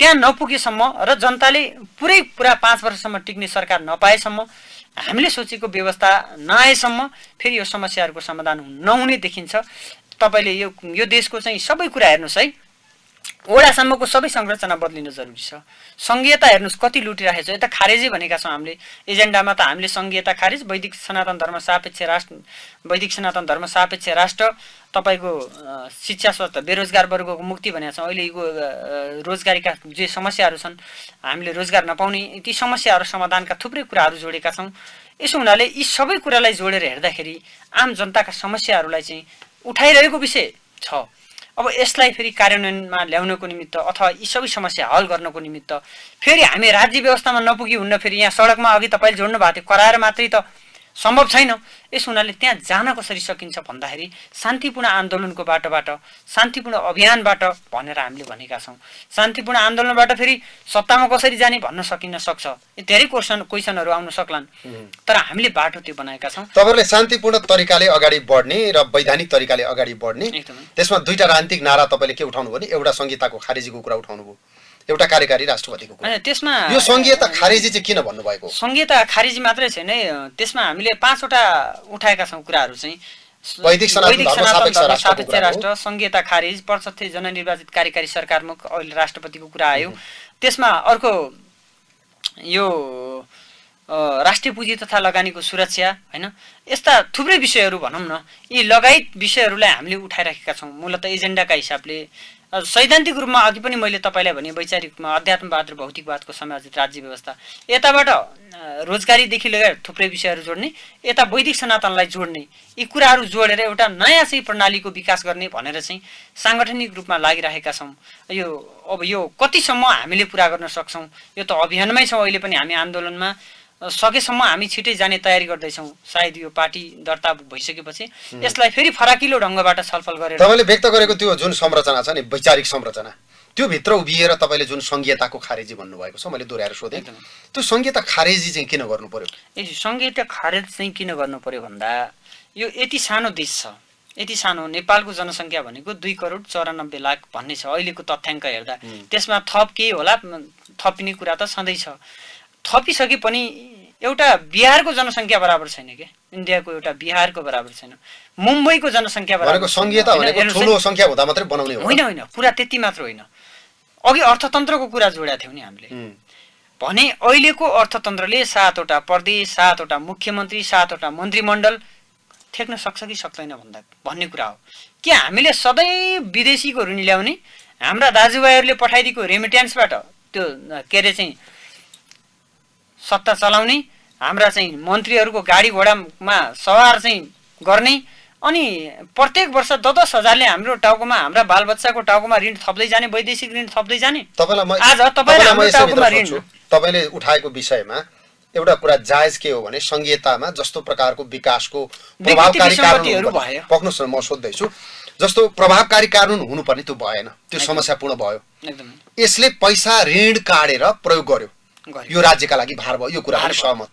त्यहाँ नपुगेसम्म र जनताले पुरै पुरा पाँच वर्षसम्म टिक्ने सरकार नपाएसम्म हामीले सोचेको व्यवस्था नआएसम्म फेरि यो समस्याहरूको समाधान नहुने देखिन्छ। तपाईँले यो यो देशको चाहिँ सबै कुरा हेर्नुहोस् है। वडासम्मको सबै संरचना बदलिन जरुरी छ। सङ्घीयता हेर्नुहोस् कति लुटिराखेको छ। यता खारेजै भनेका छौँ हामीले। एजेन्डामा त हामीले सङ्घीयता खारेज वैदिक सनातन धर्म सापेक्ष राष्ट्र वैदिक सनातन धर्म सापेक्ष राष्ट्र तपाईँको शिक्षा स्वास्थ्य बेरोजगार वर्गको मुक्ति भनेका छौँ। अहिले यो रोजगारीका जे समस्याहरू छन् हामीले रोजगार नपाउने ती समस्याहरू समाधानका थुप्रै कुराहरू जोडेका छौँ। यसो हुनाले यी सबै कुरालाई जोडेर हेर्दाखेरि आम जनताका समस्याहरूलाई चाहिँ उठाइरहेको विषय छ। अब यसलाई फेरि कार्यान्वयनमा ल्याउनको निमित्त अथवा यी सबै समस्या हल गर्नको निमित्त फेरि हामी राज्य व्यवस्थामा नपुगी हुन्न फेरि यहाँ सडकमा अघि तपाईँले जोड्नु भएको थियो कराएर मात्रै त सम्भव छैन। यस हुनाले त्यहाँ जान कसरी सकिन्छ भन्दाखेरि शान्तिपूर्ण आन्दोलनको बाटोबाट शान्तिपूर्ण अभियानबाट भनेर हामीले भनेका छौँ। शान्तिपूर्ण आन्दोलनबाट फेरि सत्तामा कसरी जाने भन्न सकिन सक्छ? धेरै क्वेसन क्वेसनहरू आउन सक्लान्। तर हामीले बाटो त्यो बनाएका छौँ। तपाईँहरूले शान्तिपूर्ण तरिकाले अगाडि बढ्ने र वैधानिक तरिकाले अगाडि बढ्ने त्यसमा दुईटा राजनीतिक नारा तपाईँले के उठाउनु भने एउटा संहिताको खारेजीको कुरा उठाउनु भयो एउटा कार्यकारी राष्ट्रपतिको त्यसमा यो संघीयता खारेजी चाहिँ किन भन्नुभएको? सङ्घीयता खारिजी मात्रै छैन है त्यसमा हामीले पाँचवटा उठाएका छौँ कुराहरू चाहिँ। वैदिक सापेक्ष। राष्ट्र सङ्घीयता खारिज प्रत्यक्ष जननिर्वाचित कार्यकारी सरकारमुख अहिले राष्ट्रपतिको कुरा आयो। त्यसमा अर्को यो राष्ट्रिय पुँजी तथा लगानीको सुरक्षा होइन? यस्ता थुप्रै विषयहरू भनौँ न यी लगायत विषयहरूलाई हामीले उठाइराखेका छौँ। मूलत एजेन्डाका हिसाबले सैद्धान्तिक रूपमा अघि पनि मैले तपाईँलाई भने वैचारिक रूपमा अध्यात्मवाद र भौतिकवादको समाजित राज्य व्यवस्था यताबाट रोजगारीदेखि लिएर थुप्रै विषयहरू जोड्ने यता वैदिक सनातनलाई जोड्ने यी कुराहरू जोडेर एउटा नयाँ चाहिँ प्रणालीको विकास गर्ने भनेर चाहिँ साङ्गठनिक रूपमा लागिरहेका छौँ। यो अब यो कतिसम्म हामीले पुरा गर्न सक्छौँ यो त अभियानमै छौँ अहिले पनि हामी आन्दोलनमा। सकेसम्म हामी छिटै जाने तयारी गर्दैछौँ। सायद यो पार्टी दर्ता भइसकेपछि। यसलाई फेरि फराकिलो ढङ्गबाट छलफल गरेर तपाईँले व्यक्त गरेको त्यो जुन संरचना छ नि वैचारिक संरचना त्यो भित्र उभिएर तपाईँले जुन संघीयताको खारेजी भन्नुभएको छ मैले दोहोऱ्याएर सोधेँ। त्यो संघीयता खारेजी चाहिँ किन गर्नु पर्यो? ए सङ्गीत खारेज चाहिँ किन गर्नु पर्यो भन्दा यो यति सानो देश छ। यति सानो नेपालको जनसङ्ख्या भनेको दुई करोड चौरानब्बे लाख भन्ने छ अहिलेको तथ्याङ्क हेर्दा। त्यसमा थप केही होला थपिने कुरा त सधैँ छ। थपिसके पनि एउटा बिहारको जनसङ्ख्या बराबर छैन क्या इन्डियाको एउटा बिहारको बराबर छैन। मुम्बईको जनसङ्ख्या बराबर होइन, होइन कुरा त्यति मात्र होइन। अघि अर्थतन्त्रको कुरा जोडेका थियौँ नि हामीले। भने अहिलेको अर्थतन्त्रले सातवटा प्रदेश सातवटा मुख्यमन्त्री सातवटा मन्त्रीमण्डल ठेक्न सक्छ कि सक्दैन भन्दा भन्ने कुरा हो। के हामीले सधैँ विदेशीको ऋण ल्याउने? हाम्रा दाजुभाइहरूले पठाइदिएको रेमिट्यान्सबाट त्यो के अरे चाहिँ सत्ता चलाउने हाम्रा चाहिँ मन्त्रीहरूको गाडी घोडामा सवार चाहिँ गर्ने अनि प्रत्येक वर्ष दस दस हजारले हाम्रो टाउकोमा हाम्रा बालबच्चाको टाउकोमा ऋण थप्दै जाने वैदेशिक ऋण थप्दै जाने। आज तपाईँले उठाएको विषयमा एउटा कुरा जायज के हो भने संघीयतामा जस्तो प्रकारको विकासको प्रभावकारी कारण विसङ्गतिहरू हुनुपर्छ। भयो। पक्नुहोस् न म सोध्दैछु। जस्तो प्रभावकारी कानुन हुनुपर्ने त्यो भएन। त्यो समस्यापूर्ण भयो। यसले पैसा ऋण काटेर प्रयोग गर्यो। यो राज्यका लागि भार भयो यो कुरा। सहमत।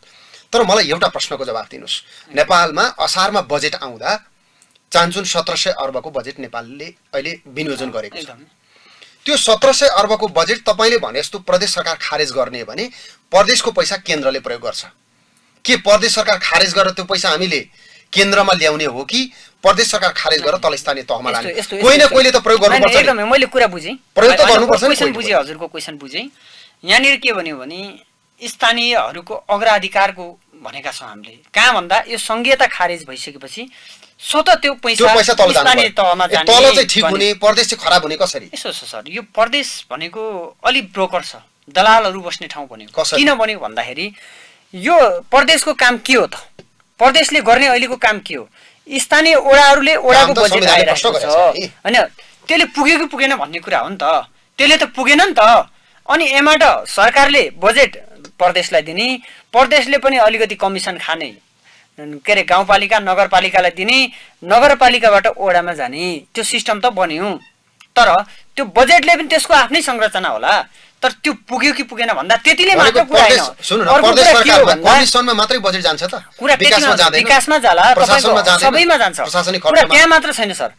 तर मलाई एउटा प्रश्नको जवाब दिनुहोस्। नेपालमा असारमा बजेट आउँदा चान्चुन सत्र सय अर्बको बजेट नेपालले अहिले विनियोजन गरेको छ। त्यो सत्र सय अर्बको बजेट तपाईँले भने जस्तो प्रदेश सरकार खारेज गर्ने हो भने प्रदेशको पैसा केन्द्रले प्रयोग गर्छ। के प्रदेश सरकार खारेज गरेर त्यो पैसा हामीले केन्द्रमा ल्याउने हो कि प्रदेश सरकार खारेज गरेर तल स्थानीय तहमा लाने? कोही न कोहीले त प्रयोग गर्नुपर्छ। एकदमै मैले कुरा बुझेँ। प्रयोग त गर्नुपर्छ यहाँनिर के भन्यो भने स्थानीयहरूको अग्राधिकारको भनेका छौँ हामीले। कहाँ भन्दा यो सङ्घीयता खारेज भइसकेपछि स्वत त्यो पैसा स्थानीय तहमा जाने तल चाहिँ ठिक भन्ने- हुने प्रदेश चाहिँ खराब हुने कसरी? यसो छ सर यो प्रदेश भनेको अलिक ब्रोकर छ दलालहरू बस्ने ठाउँ बन्यो भन्दाखेरि यो प्रदेशको काम के हो त? प्रदेशले गर्ने अहिलेको काम के हो? स्थानीय ओडाहरूले ओडाको बजेट आइरहेको छ। होइन त्यसले पुग्यो कि पुगेन भन्ने कुरा हो नि त। त्यसले त पुगेन नि त। अनि एबाट सरकारले बजेट प्रदेशलाई दिने प्रदेशले पनि अलिकति कमिसन खाने के अरे गाउँपालिका नगरपालिकालाई दिने नगरपालिकाबाट ओडामा जाने त्यो सिस्टम त बन्यो। तर त्यो बजेटले पनि त्यसको आफ्नै संरचना होला। तर त्यो पुग्यो कि पुगेन भन्दा त्यतिले मात्र कुरा होइन। विकासमा जाला सबैमा जान्छ। कुरा त्यहाँ मात्र छैन सर।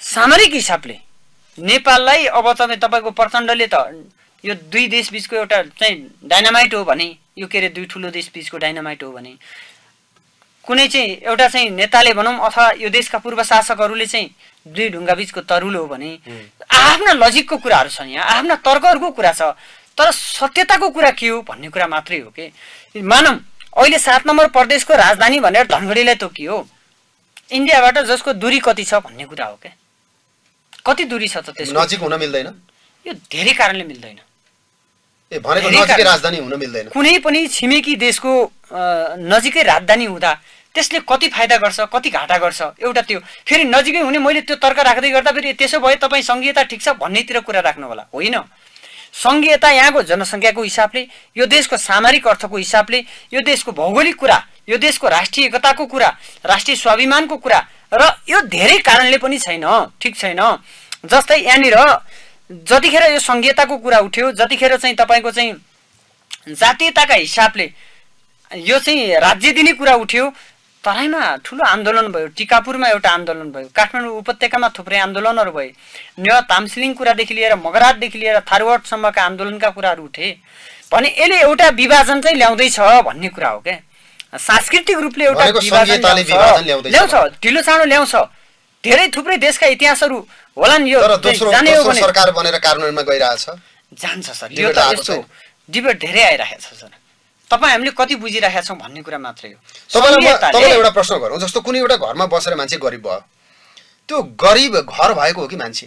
सामरिक हिसाबले नेपाललाई अब तपाईँ तपाईँको प्रचण्डले त यो दुई देश बिचको एउटा चाहिँ डाइनामाइट हो भने यो के अरे दुई ठुलो देश बिचको डाइनामाइट हो भने कुनै चाहिँ एउटा चाहिँ नेताले भनौँ अथवा यो देशका पूर्व शासकहरूले चाहिँ दुई ढुङ्गा बिचको तरुल हो भने आफ्ना लजिकको कुराहरू छन् यहाँ आफ्ना तर्कहरूको कुरा छ तर सत्यताको कुरा के हो भन्ने कुरा मात्रै हो कि? मानौँ अहिले सात नम्बर प्रदेशको राजधानी भनेर धनगढीलाई तोकियो इन्डियाबाट जसको दूरी कति छ भन्ने कुरा हो क्या कति दूरी छ त त्यसको? नजिक हुन मिल्दैन। यो धेरै कारणले मिल्दैन। भनेको नजिकै राजधानी हुन मिल्दैन। कुनै पनि छिमेकी देशको नजिकै राजधानी हुँदा त्यसले कति फाइदा गर्छ कति घाटा गर्छ एउटा त्यो फेरि नजिकै हुने मैले त्यो तर्क राख्दै गर्दा फेरि त्यसो भए तपाईँ सङ्घीयता ठिक छ भन्नेतिर कुरा राख्नु होला होइन? सङ्घीयता यहाँको जनसङ्ख्याको हिसाबले यो देशको सामरिक अर्थको हिसाबले यो देशको भौगोलिक कुरा यो देशको राष्ट्रिय एकताको कुरा राष्ट्रिय स्वाभिमानको कुरा र यो धेरै कारणले पनि छैन ठिक छैन। जस्तै यहाँनिर जतिखेर यो सङ्घीयताको कुरा उठ्यो जतिखेर चाहिँ तपाईँको चाहिँ जातीयताका हिसाबले यो चाहिँ राज्य दिने कुरा उठ्यो तराईमा ठुलो आन्दोलन भयो टिकापुरमा एउटा आन्दोलन भयो काठमाडौँ उपत्यकामा थुप्रै आन्दोलनहरू भए न तामसिलिङ कुरादेखि लिएर मगरातदेखि लिएर थारूवटसम्मका आन्दोलनका कुराहरू उठे भने यसले एउटा विभाजन चाहिँ ल्याउँदैछ भन्ने कुरा हो क्या सांस्कृतिक रूपले एउटा विभाजन ल्याउँछ। ढिलो चाँडो ल्याउँछ। धेरै थुप्रै देशका इतिहासहरू होलान् यो जाने हो भने सरकार बनेर कार्यान्वयनमा गइरहेछ। जान्छ सर यो त यस्तो। डिबेट धेरै आइरहेको छ सर। तपाईँ हामीले कति बुझिरहेका छौँ भन्ने कुरा मात्रै हो। तपाईँलाई एउटा प्रश्न गरौँ जस्तो कुनै एउटा घरमा बसेर मान्छे गरिब भयो त्यो गरिब घर भएको हो कि मान्छे?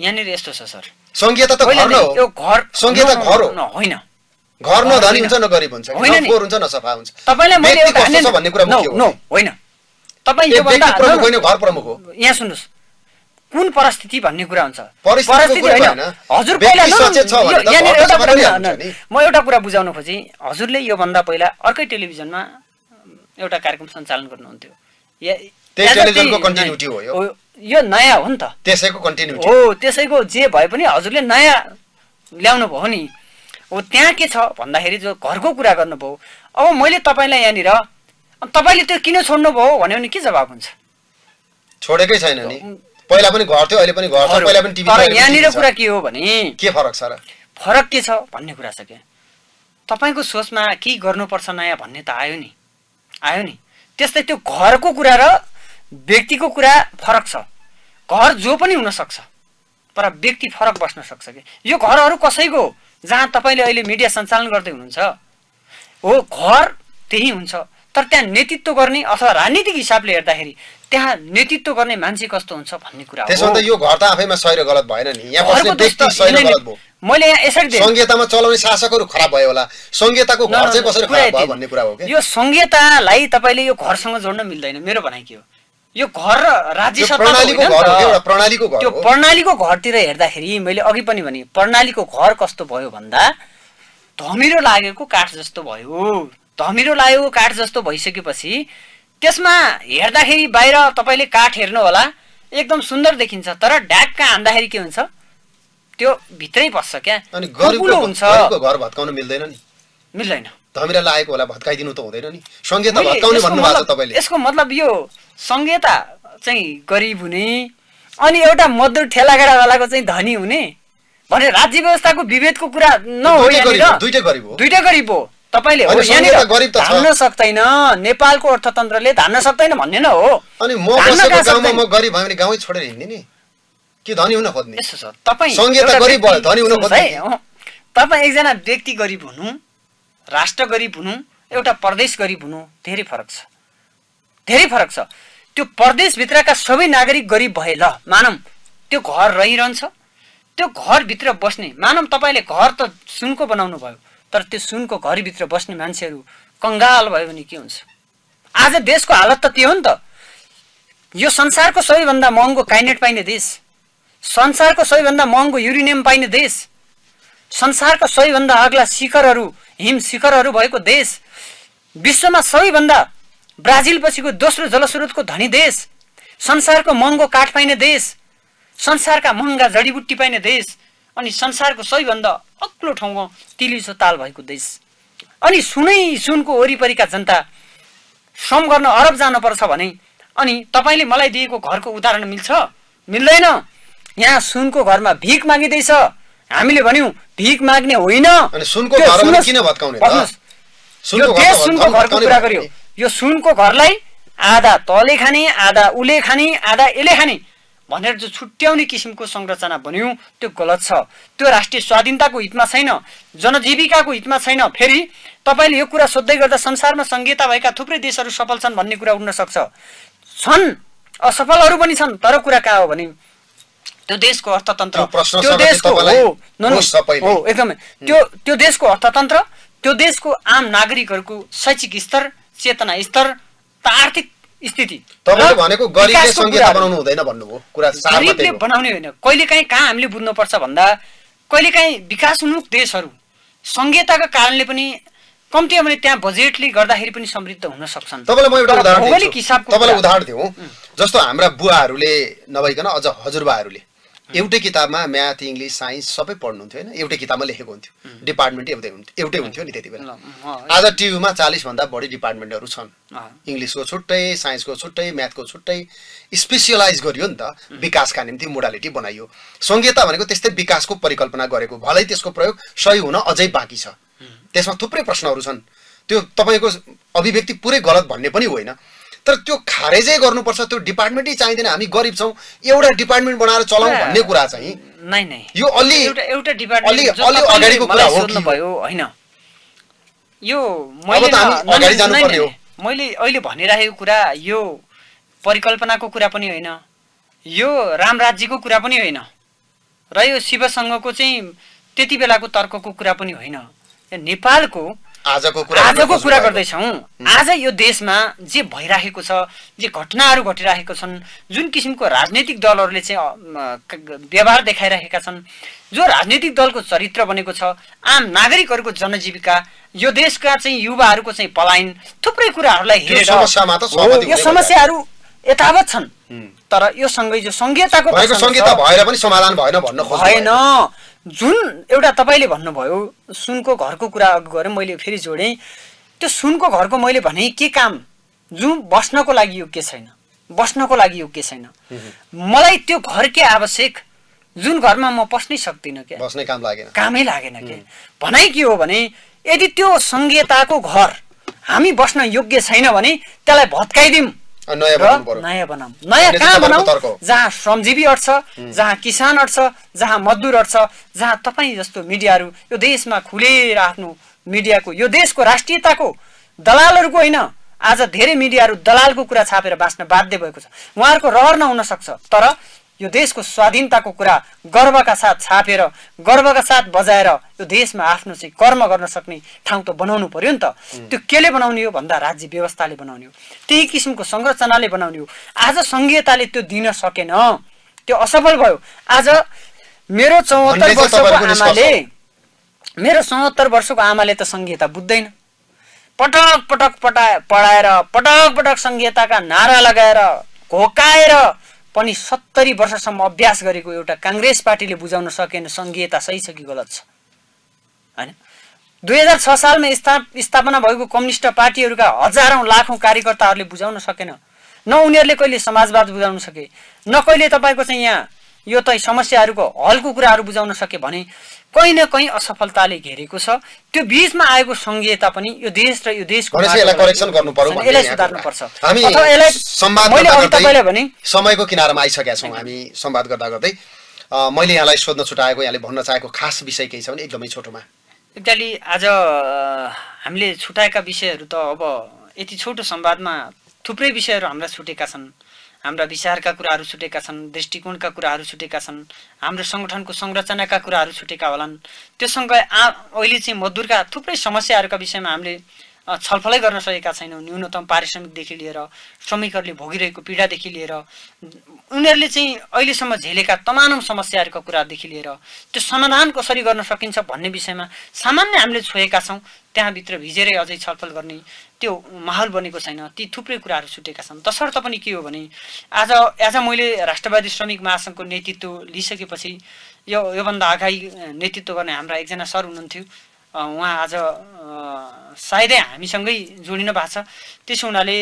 यहाँनिर यस्तो छ सर। सङ्घीयता त घर हो। घर सङ्घीयता घर हो। होइन। घर न। धनी हुन्छ न गरिब हुन्छ न। फोहोर हुन्छ न सफा हुन्छ। तपाईँलाई मैले भन्ने कुरा होइन। तपाईँ योभन्दा घर प्रमुख हो यहाँ सुन्नुहोस्। कुन परिस्थिति भन्ने कुरा हुन्छ? परिस्थितिको कुरा होइन। हजुर पहिला। म एउटा कुरा बुझाउन खोजेँ हजुरले योभन्दा पहिला अर्कै टेलिभिजनमा एउटा कार्यक्रम सञ्चालन गर्नुहुन्थ्यो। या- नयाँ हो नि त। त्यसैको हो त्यसैको जे भए पनि हजुरले नयाँ ल्याउनु भयो नि। हो त्यहाँ के छ भन्दाखेरि जो घरको कुरा गर्नुभयो। अब मैले तपाईँलाई यहाँनिर अब तपाईँले त्यो किन छोड्नु भयो भन्यो भने के जवाब हुन्छ? छोडेकै छैन नि। पहिला पनि घर थियो अहिले पनि घर छ। पहिला पनि टिभी तर यहाँनिर कुरा के हो भने के फरक छ र? फरक के छ भन्ने कुरा छ क्या। तपाईँको सोचमा के गर्नुपर्छ नयाँ भन्ने त आयो नि। आयो नि। त्यस्तै त्यो घरको कुरा र व्यक्तिको कुरा फरक छ। घर जो पनि हुनसक्छ तर व्यक्ति फरक बस्न सक्छ कि यो घरहरू कसैको? जहाँ तपाईँले अहिले मिडिया सञ्चालन गर्दै हुनुहुन्छ। हो घर त्यही हुन्छ। तर त्यहाँ नेतृत्व गर्ने अथवा राजनीतिक हिसाबले हेर्दाखेरि त्यहाँ नेतृत्व गर्ने मान्छे कस्तो हुन्छ भन्ने कुरा हो। यो घर त आफैमा सही र गलत भएन नि। यहाँ बस्ने व्यक्ति सही र। गलत भयो। मैले यहाँ यसरी। सङ्घीयतामा चलाउने शासकहरू खराब भयो होला। न, घर चाहिँ कसरी खराब भयो। भन्ने कुरा हो कि? यो सङ्घीयतालाई तपाईँले यो घरसँग जोड्न मिल्दैन। मेरो भनाइ के हो? यो घर र राज्य प्रणालीको घर त्यो प्रणालीको घरतिर हेर्दाखेरि मैले अघि पनि भने प्रणालीको घर कस्तो भयो भन्दा धमिरो लागेको काठ जस्तो भयो। धमिरो लागेको काठ जस्तो भइसकेपछि त्यसमा हेर्दाखेरि बाहिर तपाईँले काठ हेर्नु होला। एकदम सुन्दर देखिन्छ तर ढ्याक्क हान्दाखेरि के हुन्छ? त्यो भित्रै पस्छ क्या। हुन्छ। घर भत्काउन मिल्दैन नि। मिल्दैन। धमिरा लागेको होला भत्काइदिनु त हुँदैन नि। सङ्घीयता भत्काउने भन्नुभएको छ मतलब- तपाईँले। यसको मतलब यो सङ्घीयता चाहिँ गरिब हुने अनि एउटा मजदुर ठेलागाडावालाको चाहिँ धनी हुने भने राज्य व्यवस्थाको विभेदको कुरा नहो दुइटै गरिब हो, तपाईँले हो यहाँनिर। धान्न सक्दैन नेपालको अर्थतन्त्रले धान्न सक्दैन भन्ने न हो। अनि म? म गरिब भयो भने गाउँै छोडेर हिँड्ने नि। के धनी हुन खोज्ने? यस्तो छ तपाईँ गरिब भयो, धनी हुन खोज्ने। तपाईँ एकजना व्यक्ति गरिब हुनु राष्ट्र गरिब हुनु एउटा प्रदेश गरिब हुनु धेरै फरक छ। धेरै फरक छ। त्यो प्रदेशभित्रका सबै नागरिक गरिब भए ल मानौँ त्यो घर रहिरहन्छ। त्यो घरभित्र बस्ने मानौँ तपाईँले घर त सुनको बनाउनु भयो तर त्यो सुनको घरभित्र बस्ने मान्छेहरू कङ्गाल भयो भने के हुन्छ? आज देशको हालत त त्यो हो नि त? यो संसारको सबैभन्दा महँगो काइनेट पाइने देश संसारको सबैभन्दा महँगो युरेनियम पाइने देश संसारका सबैभन्दा अग्ला शिखरहरू हिम शिखरहरू भएको देश विश्वमा सबैभन्दा ब्राजिल पछिको दोस्रो जलस्रोतको धनी देश संसारको महँगो काठ पाइने देश संसारका महँगा जडीबुट्टी पाइने देश अनि संसारको सबैभन्दा अग्लो ठाउँमा तिलिसो ताल भएको देश। अनि सुनै सुनको वरिपरिका जनता श्रम गर्न अरब जानुपर्छ भने अनि तपाईँले मलाई दिएको घरको उदाहरण मिल्छ? मिल्दैन। यहाँ सुनको घरमा भिख मागिँदैछ। हामीले भन्यौँ भिख माग्ने होइन। सुनको घरको कुरा। गर्यो। यो सुनको घरलाई आधा तले खाने आधा उले खाने आधा यसले खाने। भनेर जो छुट्याउने किसिमको संरचना बन्यो त्यो गलत छ। त्यो राष्ट्रिय स्वाधीनताको हितमा छैन जनजीविकाको हितमा छैन। फेरि तपाईँले यो कुरा सोध्दै गर्दा संसारमा सङ्घीयता भएका थुप्रै देशहरू सफल छन् भन्ने कुरा उठ्न सक्छ छन् असफलहरू पनि छन् तर कुरा कहाँ हो भने? त्यो देशको अर्थतन्त्र। त्यो देशको। हो एकदमै। त्यो त्यो देशको अर्थतन्त्र त्यो देशको आम नागरिकहरूको शैक्षिक स्तर चेतना स्तर त आर्थिक स्थिति। तपाईँले भनेको गरिबले। बनाउनु हुँदैन भन्नुभयो। कुरा गरिबले बनाउने होइन। कहिलेकाहीँ कहाँ हामीले बुझ्नुपर्छ भन्दा कहिलेकाहीँ विकासोन्मुख देशहरू सङ्घीयताका कारणले पनि कम्ती हो भने त्यहाँ बजेटले गर्दाखेरि पनि समृद्ध हुन सक्छन्। तपाईँलाई म एउटा उदाहरण तपाईँलाई उदाहरण दिउँ। जस्तो हाम्रा बुवाहरूले नभइकन अझ हजुरबाहरूले एउटै किताबमा म्याथ इङ्ग्लिस साइन्स सबै पढ्नुहुन्थ्यो होइन। एउटै किताबमा लेखेको हुन्थ्यो। डिपार्टमेन्ट एउटै हुन्थ्यो। एउटै हुन्थ्यो नि त्यति बेला। आज टियुमा चालिसभन्दा बढी डिपार्टमेन्टहरू छन्। इङ्ग्लिसको छुट्टै साइन्सको छुट्टै म्याथको छुट्टै स्पेसियलाइज गरियो नि त। विकासका निम्ति मोडालिटी बनाइयो। सङ्घीयता भनेको त्यस्तै विकासको परिकल्पना गरेको। भलै त्यसको प्रयोग सही हुन अझै बाँकी छ। त्यसमा थुप्रै प्रश्नहरू छन्। त्यो तपाईँको अभिव्यक्ति पुरै गलत भन्ने पनि होइन। तर त्यो खारेजै गर्नुपर्छ त्यो डिपार्टमेन्टै चाहिँदैन हामी गरिब छौँ एउटा डिपार्टमेन्ट बनाएर चलाउँ भन्ने कुरा चाहिँ यो अलि एउटा डिपार्टमेन्ट अलि- अगाडिको कुरा हो कि- भयो होइन। यो मैले अगाडि जानुपर्ने हो। मैले अहिले भनिरहेको कुरा यो परिकल्पनाको कुरा पनि होइन। यो रामराज्यको कुरा पनि होइन। र यो शिवसँगको चाहिँ त्यति बेलाको तर्कको कुरा पनि होइन। नेपालको आजको कुरा आजको कुरा। गर्दैछौँ आज यो देशमा जे भइरहेको छ जे घटनाहरू घटिरहेको छन् जुन किसिमको राजनैतिक दलहरूले चाहिँ व्यवहार देखाइरहेका छन् जो राजनैतिक दलको चरित्र बनेको छ आम नागरिकहरूको जनजीविका यो देशका चाहिँ युवाहरूको चाहिँ पलायन थुप्रै कुराहरूलाई हेरेर यो समस्याहरू यथावत छन्। तर यो सँगै जो सङ्घीयताको भएर पनि समाधान भएन भन्न भएन। जुन एउटा तपाईँले भन्नुभयो सुनको घरको कुरा अघि गरेँ मैले फेरि जोडेँ। त्यो सुनको घरको मैले भने के काम? जुन बस्नको लागि योग्य छैन बस्नको लागि योग्य छैन। मलाई त्यो घर के आवश्यक जुन घरमा म पस्नै सक्दिनँ क्या। बस्ने काम लागेन। कामै लागेन के भनाइ के हो भने यदि त्यो सङ्घीयताको घर हामी बस्न योग्य छैन भने त्यसलाई भत्काइदिउँ नयाँ बनाऊ नयाँ कहाँ बनाऊ। जहाँ श्रमजीवी अट्छ जहाँ किसान अट्छ जहाँ मजदुर अट्छ जहाँ तपाईँ जस्तो मिडियाहरू यो देशमा खुलेर आफ्नो मिडियाको यो देशको राष्ट्रियताको दलालहरूको होइन आज धेरै मिडियाहरू दलालको कुरा छापेर बाँच्न बाध्य भएको छ। उहाँहरूको रहर नहुन सक्छ। तर यो देशको स्वाधीनताको कुरा गर्वका साथ छापेर गर्वका साथ बजाएर यो देशमा आफ्नो चाहिँ कर्म गर्न सक्ने ठाउँ त बनाउनु पर्यो नि त। त्यो केले बनाउने हो भन्दा राज्य व्यवस्थाले बनाउने हो। त्यही किसिमको संरचनाले बनाउने हो। आज सङ्घीयताले त्यो दिन सकेन। त्यो असफल भयो। आज मेरो चौहत्तर वर्षको आमाले। मेरो चौहत्तर वर्षको आमाले त सङ्घीयता बुझ्दैन। पटक पटक पटा पढाएर पटक पटक सङ्घीयताका नारा लगाएर घोकाएर पनि सत्तरी वर्षसम्म अभ्यास गरेको एउटा काङ्ग्रेस पार्टीले बुझाउन सकेन सङ्घीयता सही छ कि गलत छ। होइन? दुई हजार छ सालमा स्था स्थापना भएको कम्युनिस्ट पार्टीहरूका हजारौँ लाखौँ कार्यकर्ताहरूले बुझाउन सकेन। न उनीहरूले कहिले समाजवाद बुझाउन सके न कहिले तपाईँको चाहिँ यहाँ यो त समस्याहरूको हलको कुराहरू बुझाउन सके भने कहीँ न कहीँ असफलताले घेरेको छ। त्यो बिचमा आएको सङ्घीयता पनि यो देश र यो देशको यसलाई माटोलाई- करेक्सन गर्नु पर्यो भन्ने यसलाई यहाँ सुधार्नु कुरा। पर्छ। हामी अथवा यसलाई संवाद मैले अघि तपाईँलाई भने समयको किनारमा आइसकेका छौँ। हामी संवाद गर्दा गर्दै मैले यहाँलाई सोध्न छुट्याएको यहाँले भन्न चाहेको खास विषय केही छ भने एकदमै छोटोमा। इत्यादि आज हामीले छुटाएका विषयहरू त अब यति छोटो संवादमा थुप्रै विषयहरू हाम्रा छुटेका छन्। हाम्रा विचारका कुराहरू छुटेका छन् दृष्टिकोणका कुराहरू छुटेका छन् हाम्रो सङ्गठनको संरचनाका कुराहरू छुटेका होलान्। त्यो सँगै आ अहिले चाहिँ मजदुरका थुप्रै समस्याहरूका विषयमा हामीले छलफलै गर्न सकेका छैनौँ। न्यूनतम पारिश्रमिकदेखि लिएर श्रमिकहरूले भोगिरहेको पीडादेखि लिएर उनीहरूले चाहिँ अहिलेसम्म झेलेका तमाम समस्याहरूका कुरादेखि लिएर त्यो समाधान कसरी गर्न सकिन्छ भन्ने विषयमा सामान्य हामीले छोएका छौँ। त्यहाँभित्र भिजेरै अझै छलफल गर्ने त्यो माहौल बनेको छैन। ती थुप्रै कुराहरू छुटेका छन्। तसर्थ पनि के हो भने आज आज मैले राष्ट्रवादी श्रमिक महासङ्घको नेतृत्व लिइसकेपछि यो योभन्दा अगाडि नेतृत्व गर्ने हाम्रा एकजना सर हुनुहुन्थ्यो। उहाँ आज सायदै हामीसँगै जोडिनु भएको छ। त्यसो हुनाले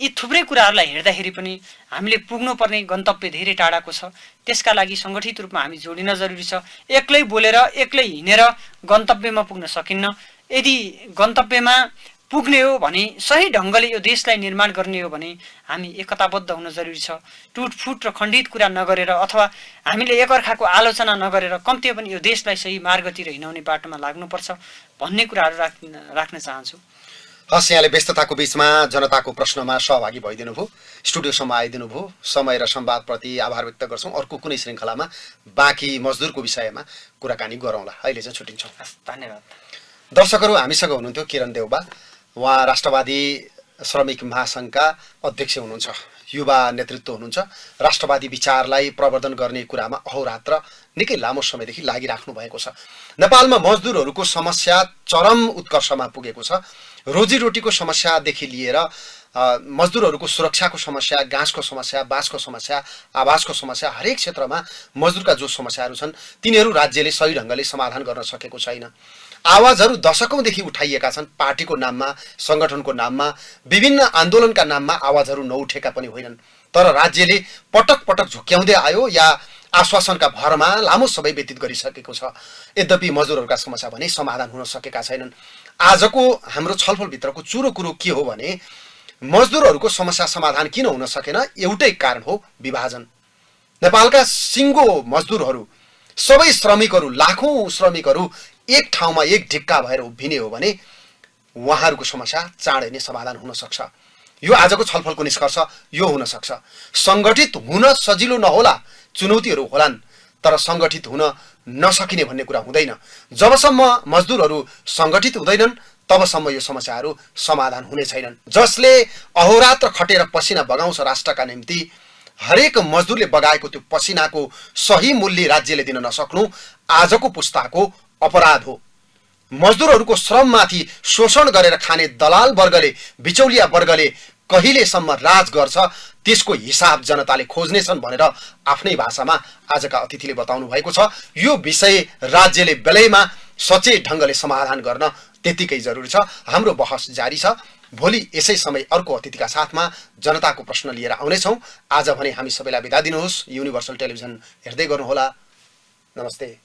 यी थुप्रै कुराहरूलाई हेर्दाखेरि पनि हामीले पुग्नुपर्ने गन्तव्य धेरै टाढाको छ। त्यसका लागि सङ्गठित रूपमा हामी जोडिन जरुरी छ। एक्लै बोलेर एक्लै हिँडेर गन्तव्यमा पुग्न सकिन्न। यदि गन्तव्यमा पुग्ने हो भने सही ढङ्गले यो देशलाई निर्माण गर्ने हो भने हामी एकताबद्ध हुन जरुरी छ। टुटफुट र खण्डित कुरा नगरेर अथवा हामीले एकअर्काको आलोचना नगरेर कम्ती पनि यो देशलाई सही मार्गतिर हिँडाउने बाटोमा लाग्नुपर्छ भन्ने कुराहरू राख्न राख्न चाहन्छु। हस् यहाँले व्यस्तताको बिचमा जनताको प्रश्नमा सहभागी भइदिनु भयो स्टुडियोसम्म आइदिनु भयो समय र संवादप्रति आभार व्यक्त गर्छौँ। अर्को कुनै श्रृङ्खलामा बाँकी मजदुरको विषयमा कुराकानी गरौँला। अहिले चाहिँ छुट्टिन्छौँ। धन्यवाद। दर्शकहरू हामीसँग हुनुहुन्थ्यो किरण देउबा। उहाँ राष्ट्रवादी श्रमिक महासङ्घका अध्यक्ष हुनुहुन्छ युवा नेतृत्व हुनुहुन्छ। राष्ट्रवादी विचारलाई प्रवर्धन गर्ने कुरामा अहोरात्र निकै लामो समयदेखि लागिराख्नु भएको छ। नेपालमा मजदुरहरूको समस्या चरम उत्कर्षमा पुगेको छ। रोजीरोटीको समस्यादेखि लिएर मजदुरहरूको सुरक्षाको समस्या घाँसको समस्या बाँसको समस्या आवासको समस्या हरेक क्षेत्रमा मजदुरका जो समस्याहरू छन् तिनीहरू राज्यले सही ढङ्गले समाधान गर्न सकेको छैन। आवाजहरू दशकौँदेखि उठाइएका छन्। पार्टीको नाममा सङ्गठनको नाममा विभिन्न आन्दोलनका नाममा आवाजहरू नउठेका पनि होइनन्। तर राज्यले पटक पटक झुक्क्याउँदै आयो या आश्वासनका भरमा लामो समय व्यतीत गरिसकेको छ। यद्यपि मजदुरहरूका समस्या भने समाधान हुन सकेका छैनन्। आजको हाम्रो छलफलभित्रको चुरो कुरो के हो भने मजदुरहरूको समस्या समाधान किन हुन सकेन एउटै कारण हो विभाजन। नेपालका सिङ्गो मजदुरहरू सबै श्रमिकहरू लाखौँ श्रमिकहरू एक ठाउँमा एक ढिक्का भएर उभिने हो भने उहाँहरूको समस्या चाँडै नै समाधान हुन सक्छ यो आजको छलफलको निष्कर्ष यो हुन सक्छ सङ्गठित हुन सजिलो नहोला चुनौतीहरू होलान् तर सङ्गठित हुन नसकिने भन्ने कुरा हुँदैन। जबसम्म मजदुरहरू सङ्गठित हुँदैनन् तबसम्म यो समस्याहरू समाधान हुने छैनन्। जसले अहोरात्र खटेर पसिना बगाउँछ राष्ट्रका निम्ति हरेक मजदुरले बगाएको त्यो पसिनाको सही मूल्य राज्यले दिन नसक्नु आजको पुस्ताको अपराध हो। मजदुरहरूको श्रममाथि शोषण गरेर खाने दलाल वर्गले बिचौलिया वर्गले कहिलेसम्म राज गर्छ त्यसको हिसाब जनताले खोज्नेछन् भनेर आफ्नै भाषामा आजका अतिथिले बताउनु भएको छ। यो विषय राज्यले बेलैमा सचेत ढङ्गले समाधान गर्न त्यतिकै जरुरी छ। हाम्रो बहस जारी छ। भोलि यसै समय अर्को अतिथिका साथमा जनताको प्रश्न लिएर आउनेछौँ। आज भने हामी सबैलाई बिदा दिनुहोस्। युनिभर्सल टेलिभिजन हेर्दै गर्नुहोला। ナマステ。